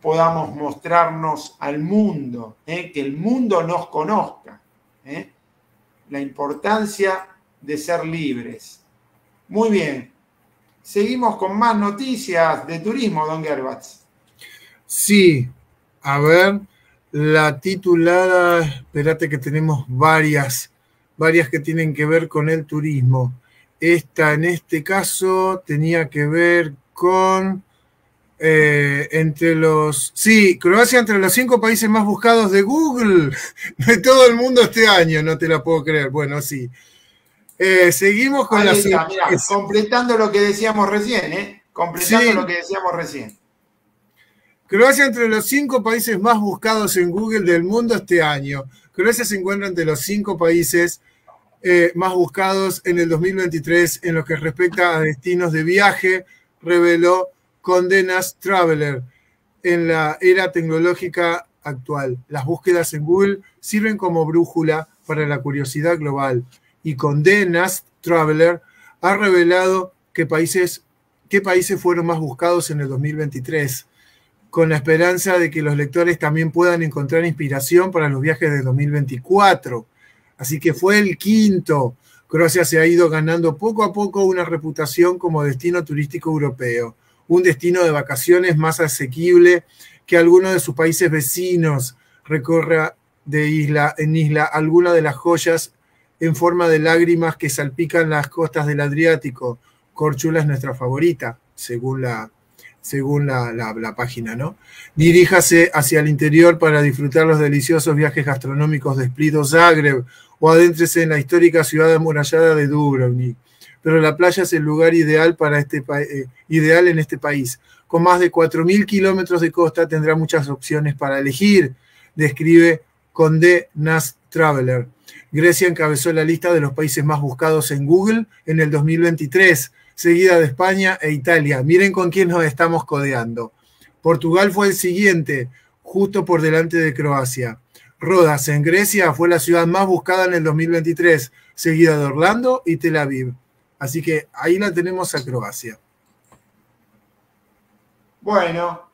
podamos mostrarnos al mundo, eh, que el mundo nos conozca. Eh, la importancia de ser libres. Muy bien. Seguimos con más noticias de turismo, don Gerbatz. Sí, a ver, la titulada, espérate que tenemos varias, varias que tienen que ver con el turismo. Esta en este caso tenía que ver con eh, entre los. Sí, Croacia entre los cinco países más buscados de Google de todo el mundo este año, no te la puedo creer. Bueno, sí. Eh, seguimos con Ahí la. está, mirá, completando lo que decíamos recién, ¿eh? Completando Sí. lo que decíamos recién. Croacia entre los cinco países más buscados en Google del mundo este año. Croacia se encuentra entre los cinco países eh, más buscados en el 2023 en lo que respecta a destinos de viaje, reveló Condenas Traveler en la era tecnológica actual. Las búsquedas en Google sirven como brújula para la curiosidad global y Condenas Traveler ha revelado qué países, qué países fueron más buscados en el 2023 con la esperanza de que los lectores también puedan encontrar inspiración para los viajes de 2024. Así que fue el quinto. Croacia se ha ido ganando poco a poco una reputación como destino turístico europeo, un destino de vacaciones más asequible que algunos de sus países vecinos. Recorra de isla en isla algunas de las joyas en forma de lágrimas que salpican las costas del Adriático. Corchula es nuestra favorita, según la, según la, la, página, ¿no? Diríjase hacia el interior para disfrutar los deliciosos viajes gastronómicos de Split o Zagreb o adéntrese en la histórica ciudad amurallada de Dubrovnik. Pero la playa es el lugar ideal, para este eh, ideal en este país. Con más de 4.000 kilómetros de costa tendrá muchas opciones para elegir, describe Condé Nast Traveler. Grecia encabezó la lista de los países más buscados en Google en el 2023, seguida de España e Italia. Miren con quién nos estamos codeando. Portugal fue el siguiente, justo por delante de Croacia. Rodas en Grecia fue la ciudad más buscada en el 2023, seguida de Orlando y Tel Aviv. Así que ahí la tenemos a Croacia. Bueno,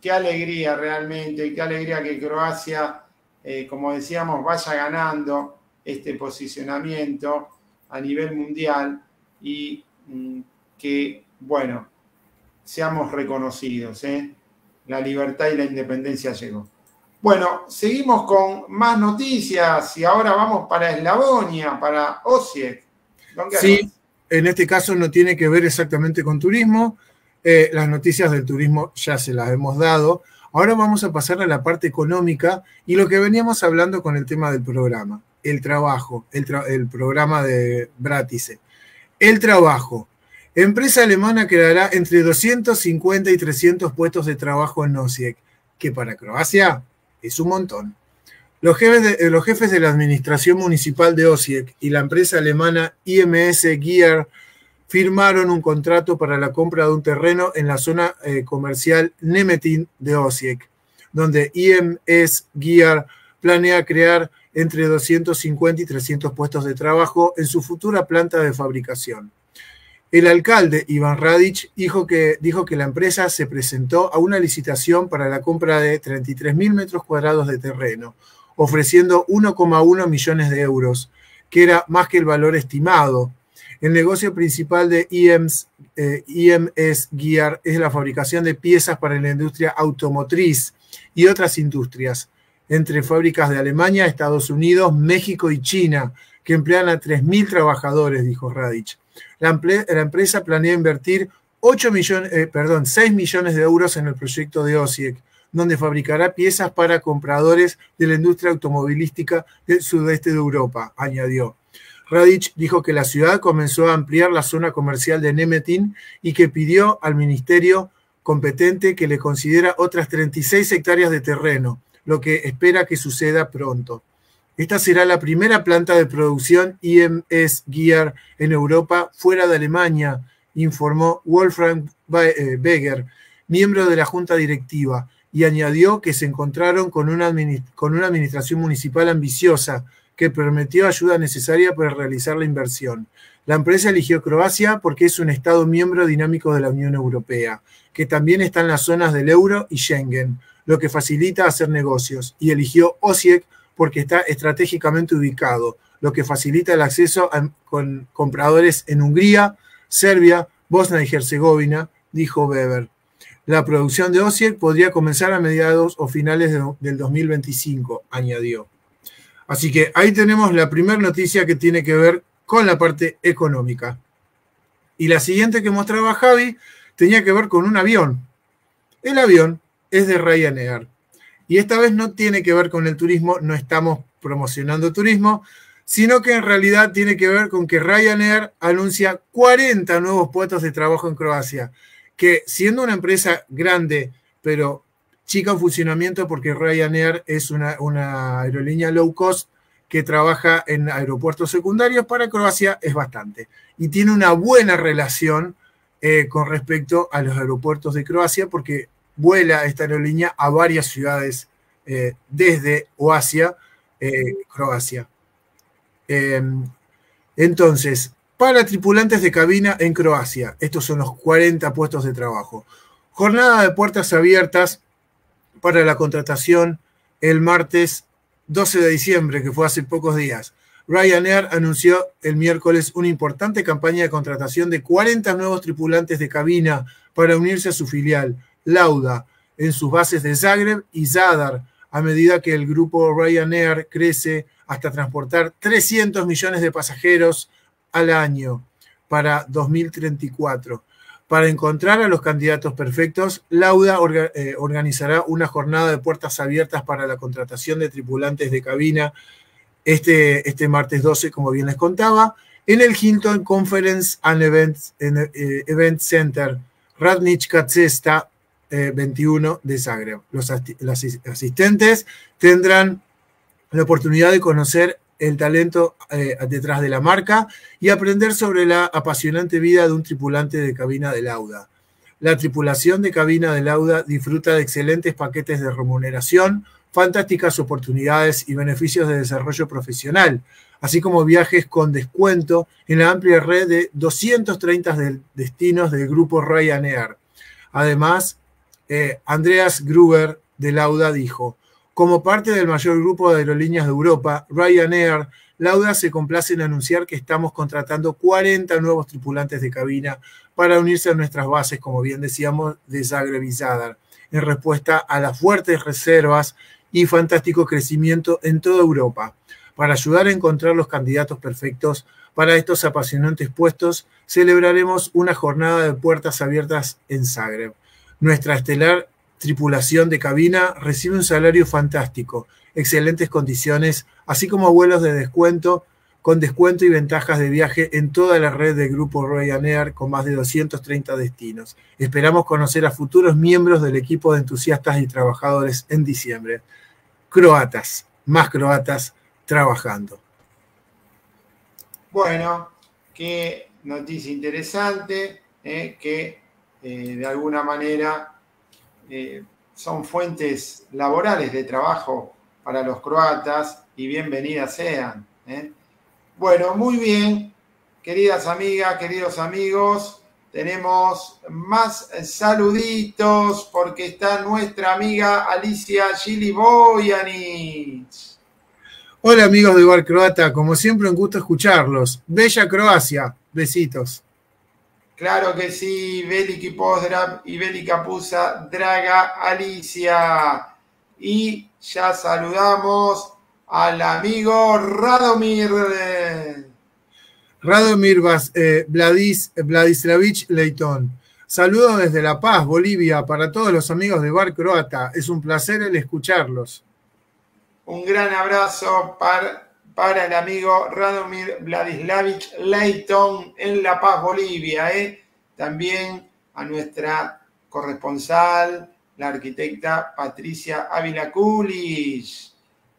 qué alegría realmente, qué alegría que Croacia, eh, como decíamos, vaya ganando este posicionamiento a nivel mundial y mm, que, bueno, seamos reconocidos. ¿eh? La libertad y la independencia llegó. Bueno, seguimos con más noticias y ahora vamos para Eslavonia, para Osiek. Sí, en este caso no tiene que ver exactamente con turismo. Eh, las noticias del turismo ya se las hemos dado. Ahora vamos a pasar a la parte económica y lo que veníamos hablando con el tema del programa, el trabajo, el, programa de Bratice. El trabajo. Empresa alemana creará entre 250 y 300 puestos de trabajo en Osiek, que para Croacia es un montón. Los jefes, de, los jefes de la administración municipal de Osiek y la empresa alemana IMS Gear firmaron un contrato para la compra de un terreno en la zona eh, comercial Nemetin de Osiek, donde IMS Gear planea crear entre 250 y 300 puestos de trabajo en su futura planta de fabricación. El alcalde Iván Radic dijo que, la empresa se presentó a una licitación para la compra de 33.000 metros cuadrados de terreno, ofreciendo 1,1 millones de euros, que era más que el valor estimado. El negocio principal de IMS, eh, IMS Gear es la fabricación de piezas para la industria automotriz y otras industrias, entre fábricas de Alemania, Estados Unidos, México y China, que emplean a 3.000 trabajadores, dijo Radic. La, empresa planea invertir 8 millones, eh, perdón, 6 millones de euros en el proyecto de OSIEC, donde fabricará piezas para compradores de la industria automovilística del sudeste de Europa, añadió. Radic dijo que la ciudad comenzó a ampliar la zona comercial de Nemetin y que pidió al ministerio competente que le considera otras 36 hectáreas de terreno, lo que espera que suceda pronto. Esta será la primera planta de producción IMS Gear en Europa fuera de Alemania, informó Wolfgang eh, Beger, miembro de la junta directiva, y añadió que se encontraron con una, con una administración municipal ambiciosa que permitió ayuda necesaria para realizar la inversión. La empresa eligió Croacia porque es un Estado miembro dinámico de la Unión Europea, que también está en las zonas del euro y Schengen, lo que facilita hacer negocios, y eligió Osiek porque está estratégicamente ubicado, lo que facilita el acceso a, con compradores en Hungría, Serbia, Bosnia y Herzegovina, dijo Weber. La producción de Osiek podría comenzar a mediados o finales de, del 2025, añadió. Así que ahí tenemos la primera noticia que tiene que ver con la parte económica. Y la siguiente que mostraba Javi tenía que ver con un avión. El avión es de Ryanair. Y esta vez no tiene que ver con el turismo, no estamos promocionando turismo, sino que en realidad tiene que ver con que Ryanair anuncia 40 nuevos puestos de trabajo en Croacia, que siendo una empresa grande, pero chica en funcionamiento porque Ryanair es una, aerolínea low cost que trabaja en aeropuertos secundarios, para Croacia es bastante. Y tiene una buena relación eh, con respecto a los aeropuertos de Croacia porque vuela esta aerolínea a varias ciudades eh, desde o hacia eh, Croacia. Em, entonces, para tripulantes de cabina en Croacia, estos son los 40 puestos de trabajo. Jornada de puertas abiertas para la contratación el martes 12 de diciembre, que fue hace pocos días. Ryanair anunció el miércoles una importante campaña de contratación de 40 nuevos tripulantes de cabina para unirse a su filial, Lauda, en sus bases de Zagreb y Zadar, a medida que el grupo Ryanair crece hasta transportar 300 millones de pasajeros al año para 2034. Para encontrar a los candidatos perfectos, Lauda eh, organizará una jornada de puertas abiertas para la contratación de tripulantes de cabina este, este martes 12, como bien les contaba, en el Hilton Conference and Events, eh, Event Center, Radnička Cesta, 21 eh, de Zagreb. Los, asistentes tendrán la oportunidad de conocer el talento eh, detrás de la marca y aprender sobre la apasionante vida de un tripulante de cabina de Lauda. La tripulación de cabina de Lauda disfruta de excelentes paquetes de remuneración, fantásticas oportunidades y beneficios de desarrollo profesional, así como viajes con descuento en la amplia red de 230 destinos del grupo Ryanair. Además, eh, Andreas Gruber de Lauda dijo, como parte del mayor grupo de aerolíneas de Europa, Ryanair, Lauda se complace en anunciar que estamos contratando 40 nuevos tripulantes de cabina para unirse a nuestras bases, como bien decíamos, de Zagreb y Zadar, en respuesta a las fuertes reservas y fantástico crecimiento en toda Europa. Para ayudar a encontrar los candidatos perfectos para estos apasionantes puestos, celebraremos una jornada de puertas abiertas en Zagreb. Nuestra estelar tripulación de cabina recibe un salario fantástico, excelentes condiciones, así como vuelos de descuento, con descuento y ventajas de viaje en toda la red del grupo Ryanair con más de 230 destinos. Esperamos conocer a futuros miembros del equipo de entusiastas y trabajadores en diciembre. Croatas, más croatas trabajando. Bueno, qué noticia interesante, eh, que eh, de alguna manera eh, son fuentes laborales de trabajo para los croatas y bienvenidas sean. ¿eh? Bueno, muy bien, queridas amigas, queridos amigos, tenemos más saluditos porque está nuestra amiga Alicia Gili Boyanis. Hola amigos de Bar Croata, como siempre un gusto escucharlos. Bella Croacia, besitos. Claro que sí, Veliki Pozdrav y Veli Capusa, Draga Alicia. Y ya saludamos al amigo Radomir. Radomir eh, Vladis, Vladislavich Leitón. Saludos desde La Paz, Bolivia, para todos los amigos de Bar Croata. Es un placer el escucharlos. Un gran abrazo para, para el amigo Radomir Vladislavich Leighton en La Paz, Bolivia. ¿eh? También a nuestra corresponsal, la arquitecta Patricia Ávila Kulich.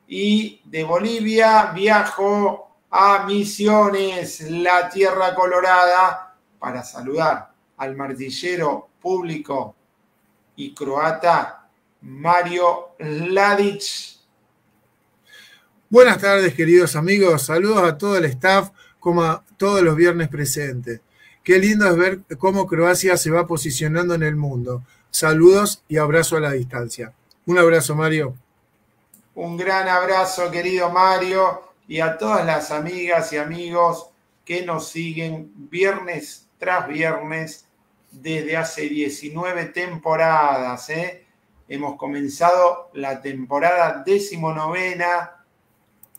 Y de Bolivia viajo a Misiones, la Tierra Colorada, para saludar al martillero público y croata Mario Ladic. Buenas tardes, queridos amigos. Saludos a todo el staff, como a todos los viernes presentes. Qué lindo es ver cómo Croacia se va posicionando en el mundo. Saludos y abrazo a la distancia. Un abrazo, Mario. Un gran abrazo, querido Mario, y a todas las amigas y amigos que nos siguen viernes tras viernes desde hace 19 temporadas. ¿eh? Hemos comenzado la temporada decimonovena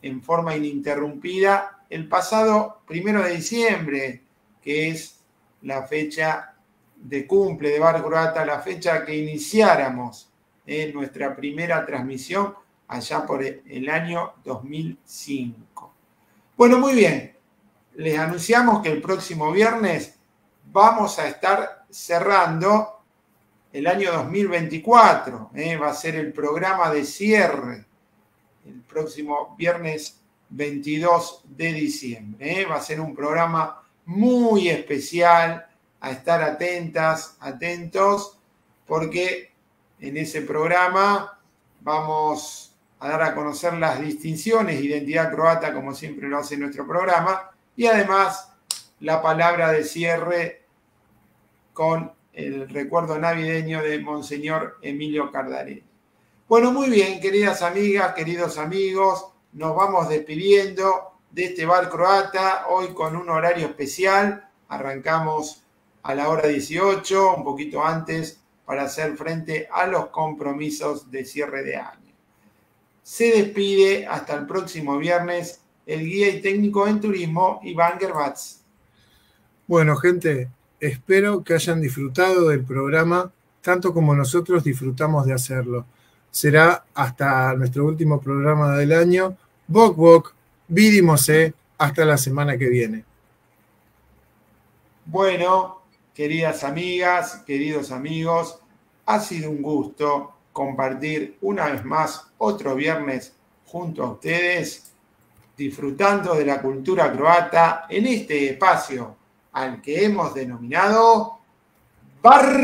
en forma ininterrumpida el pasado primero de diciembre, que es la fecha de cumple de Bar Croata, la fecha que iniciáramos eh, nuestra primera transmisión allá por el año 2005. Bueno, muy bien. Les anunciamos que el próximo viernes vamos a estar cerrando el año 2024. ¿eh? Va a ser el programa de cierre el próximo viernes 22 de diciembre. ¿eh? Va a ser un programa muy especial a estar atentas, atentos, porque en ese programa vamos a dar a conocer las distinciones de identidad croata, como siempre lo hace nuestro programa, y además la palabra de cierre con el recuerdo navideño de Monseñor Emilio Cardarelli. Bueno, muy bien, queridas amigas, queridos amigos, nos vamos despidiendo de este bar croata, hoy con un horario especial, arrancamos a la hora 18, un poquito antes, para hacer frente a los compromisos de cierre de año. Se despide hasta el próximo viernes el guía y técnico en turismo Iván Gerbatz. Bueno, gente, espero que hayan disfrutado del programa tanto como nosotros disfrutamos de hacerlo. Será hasta nuestro último programa del año. Bok Bok, Vidimose, hasta la semana que viene. Bueno, queridas amigas, queridos amigos, ha sido un gusto compartir una vez más otro viernes junto a ustedes, disfrutando de la cultura croata en este espacio al que hemos denominado Bar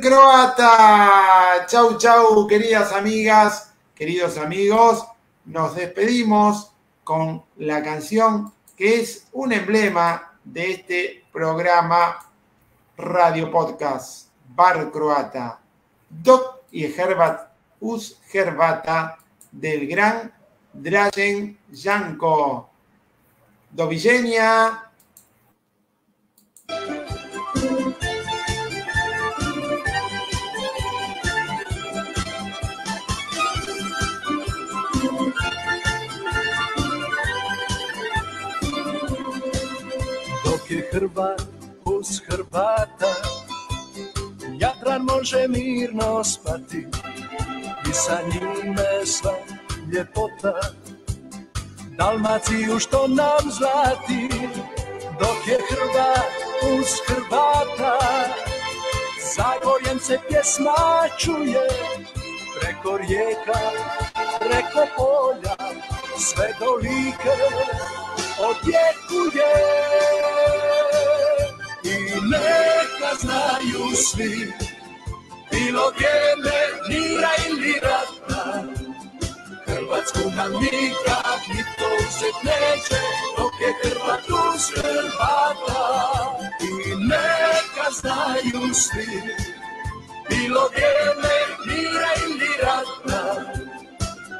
Croata. Chau, chau, queridas amigas, queridos amigos. Nos despedimos con la canción que es un emblema de este programa radio podcast Bar Croata. Doc y Herbat Us Herbata del gran Dragen Janko. Dovillenia. Hrvat uz Hrvata, Jadran može mirno spati i sa njime sva ljepota. Dalmaciju što nam zlati, dok je Hrvat uz Hrvata. Zagorjem se pjesma čuje, preko rijeka, preko polja, sve do like odjekuje. Neka znaju svi, bilo vrijeme mira ili rata, Hrvatsku nam nikad nitko uzet neće, dok je Hrvat uz Hrvata. I neka znaju svi, bilo vrijeme mira ili rata,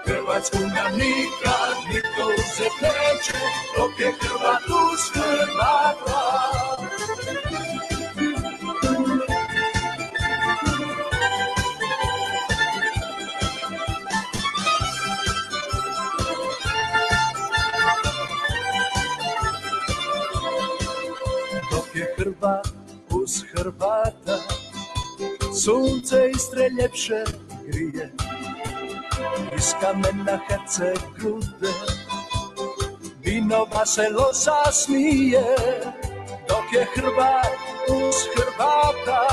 Hrvatsku nam nikad nitko uzet neće, dok je Hrvat uz Hrvata. Hrvat uz Hrvata. Sunce Istre ljepše grije iz kamena Herce grude vinova se losa smije dok je Hrvat uz Hrvata.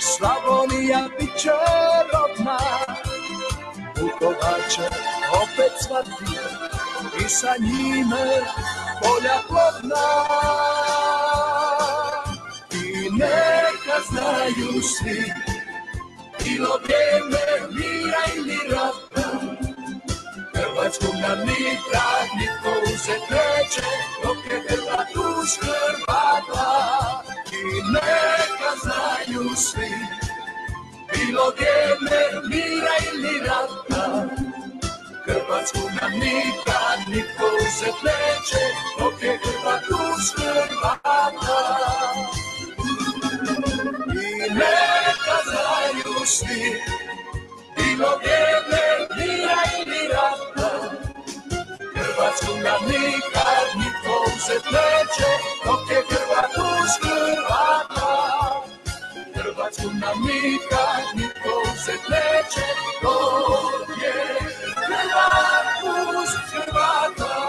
Slavonija bit će rodna Vukovar opet cvati i sa njime polja plodna neka znaju svi. Bilo vrijeme mira ili rata Hrvatsku nam nikad nitko uzet neće dok je Hrvat uz Hrvata. I neka znaju svi. Bilo vrijeme mira ili rata Hrvatsku nam nikad nitko uzet neće, dok je Hrvat uz Hrvata neka znaju svi, bilo vjedne mira ili rata, Hrvatsku nam nikad niko uzet neće, dok je Hrvat uz Hrvata. Hrvatsku nam nikad niko uzet neće, dok je Hrvat uz Hrvata.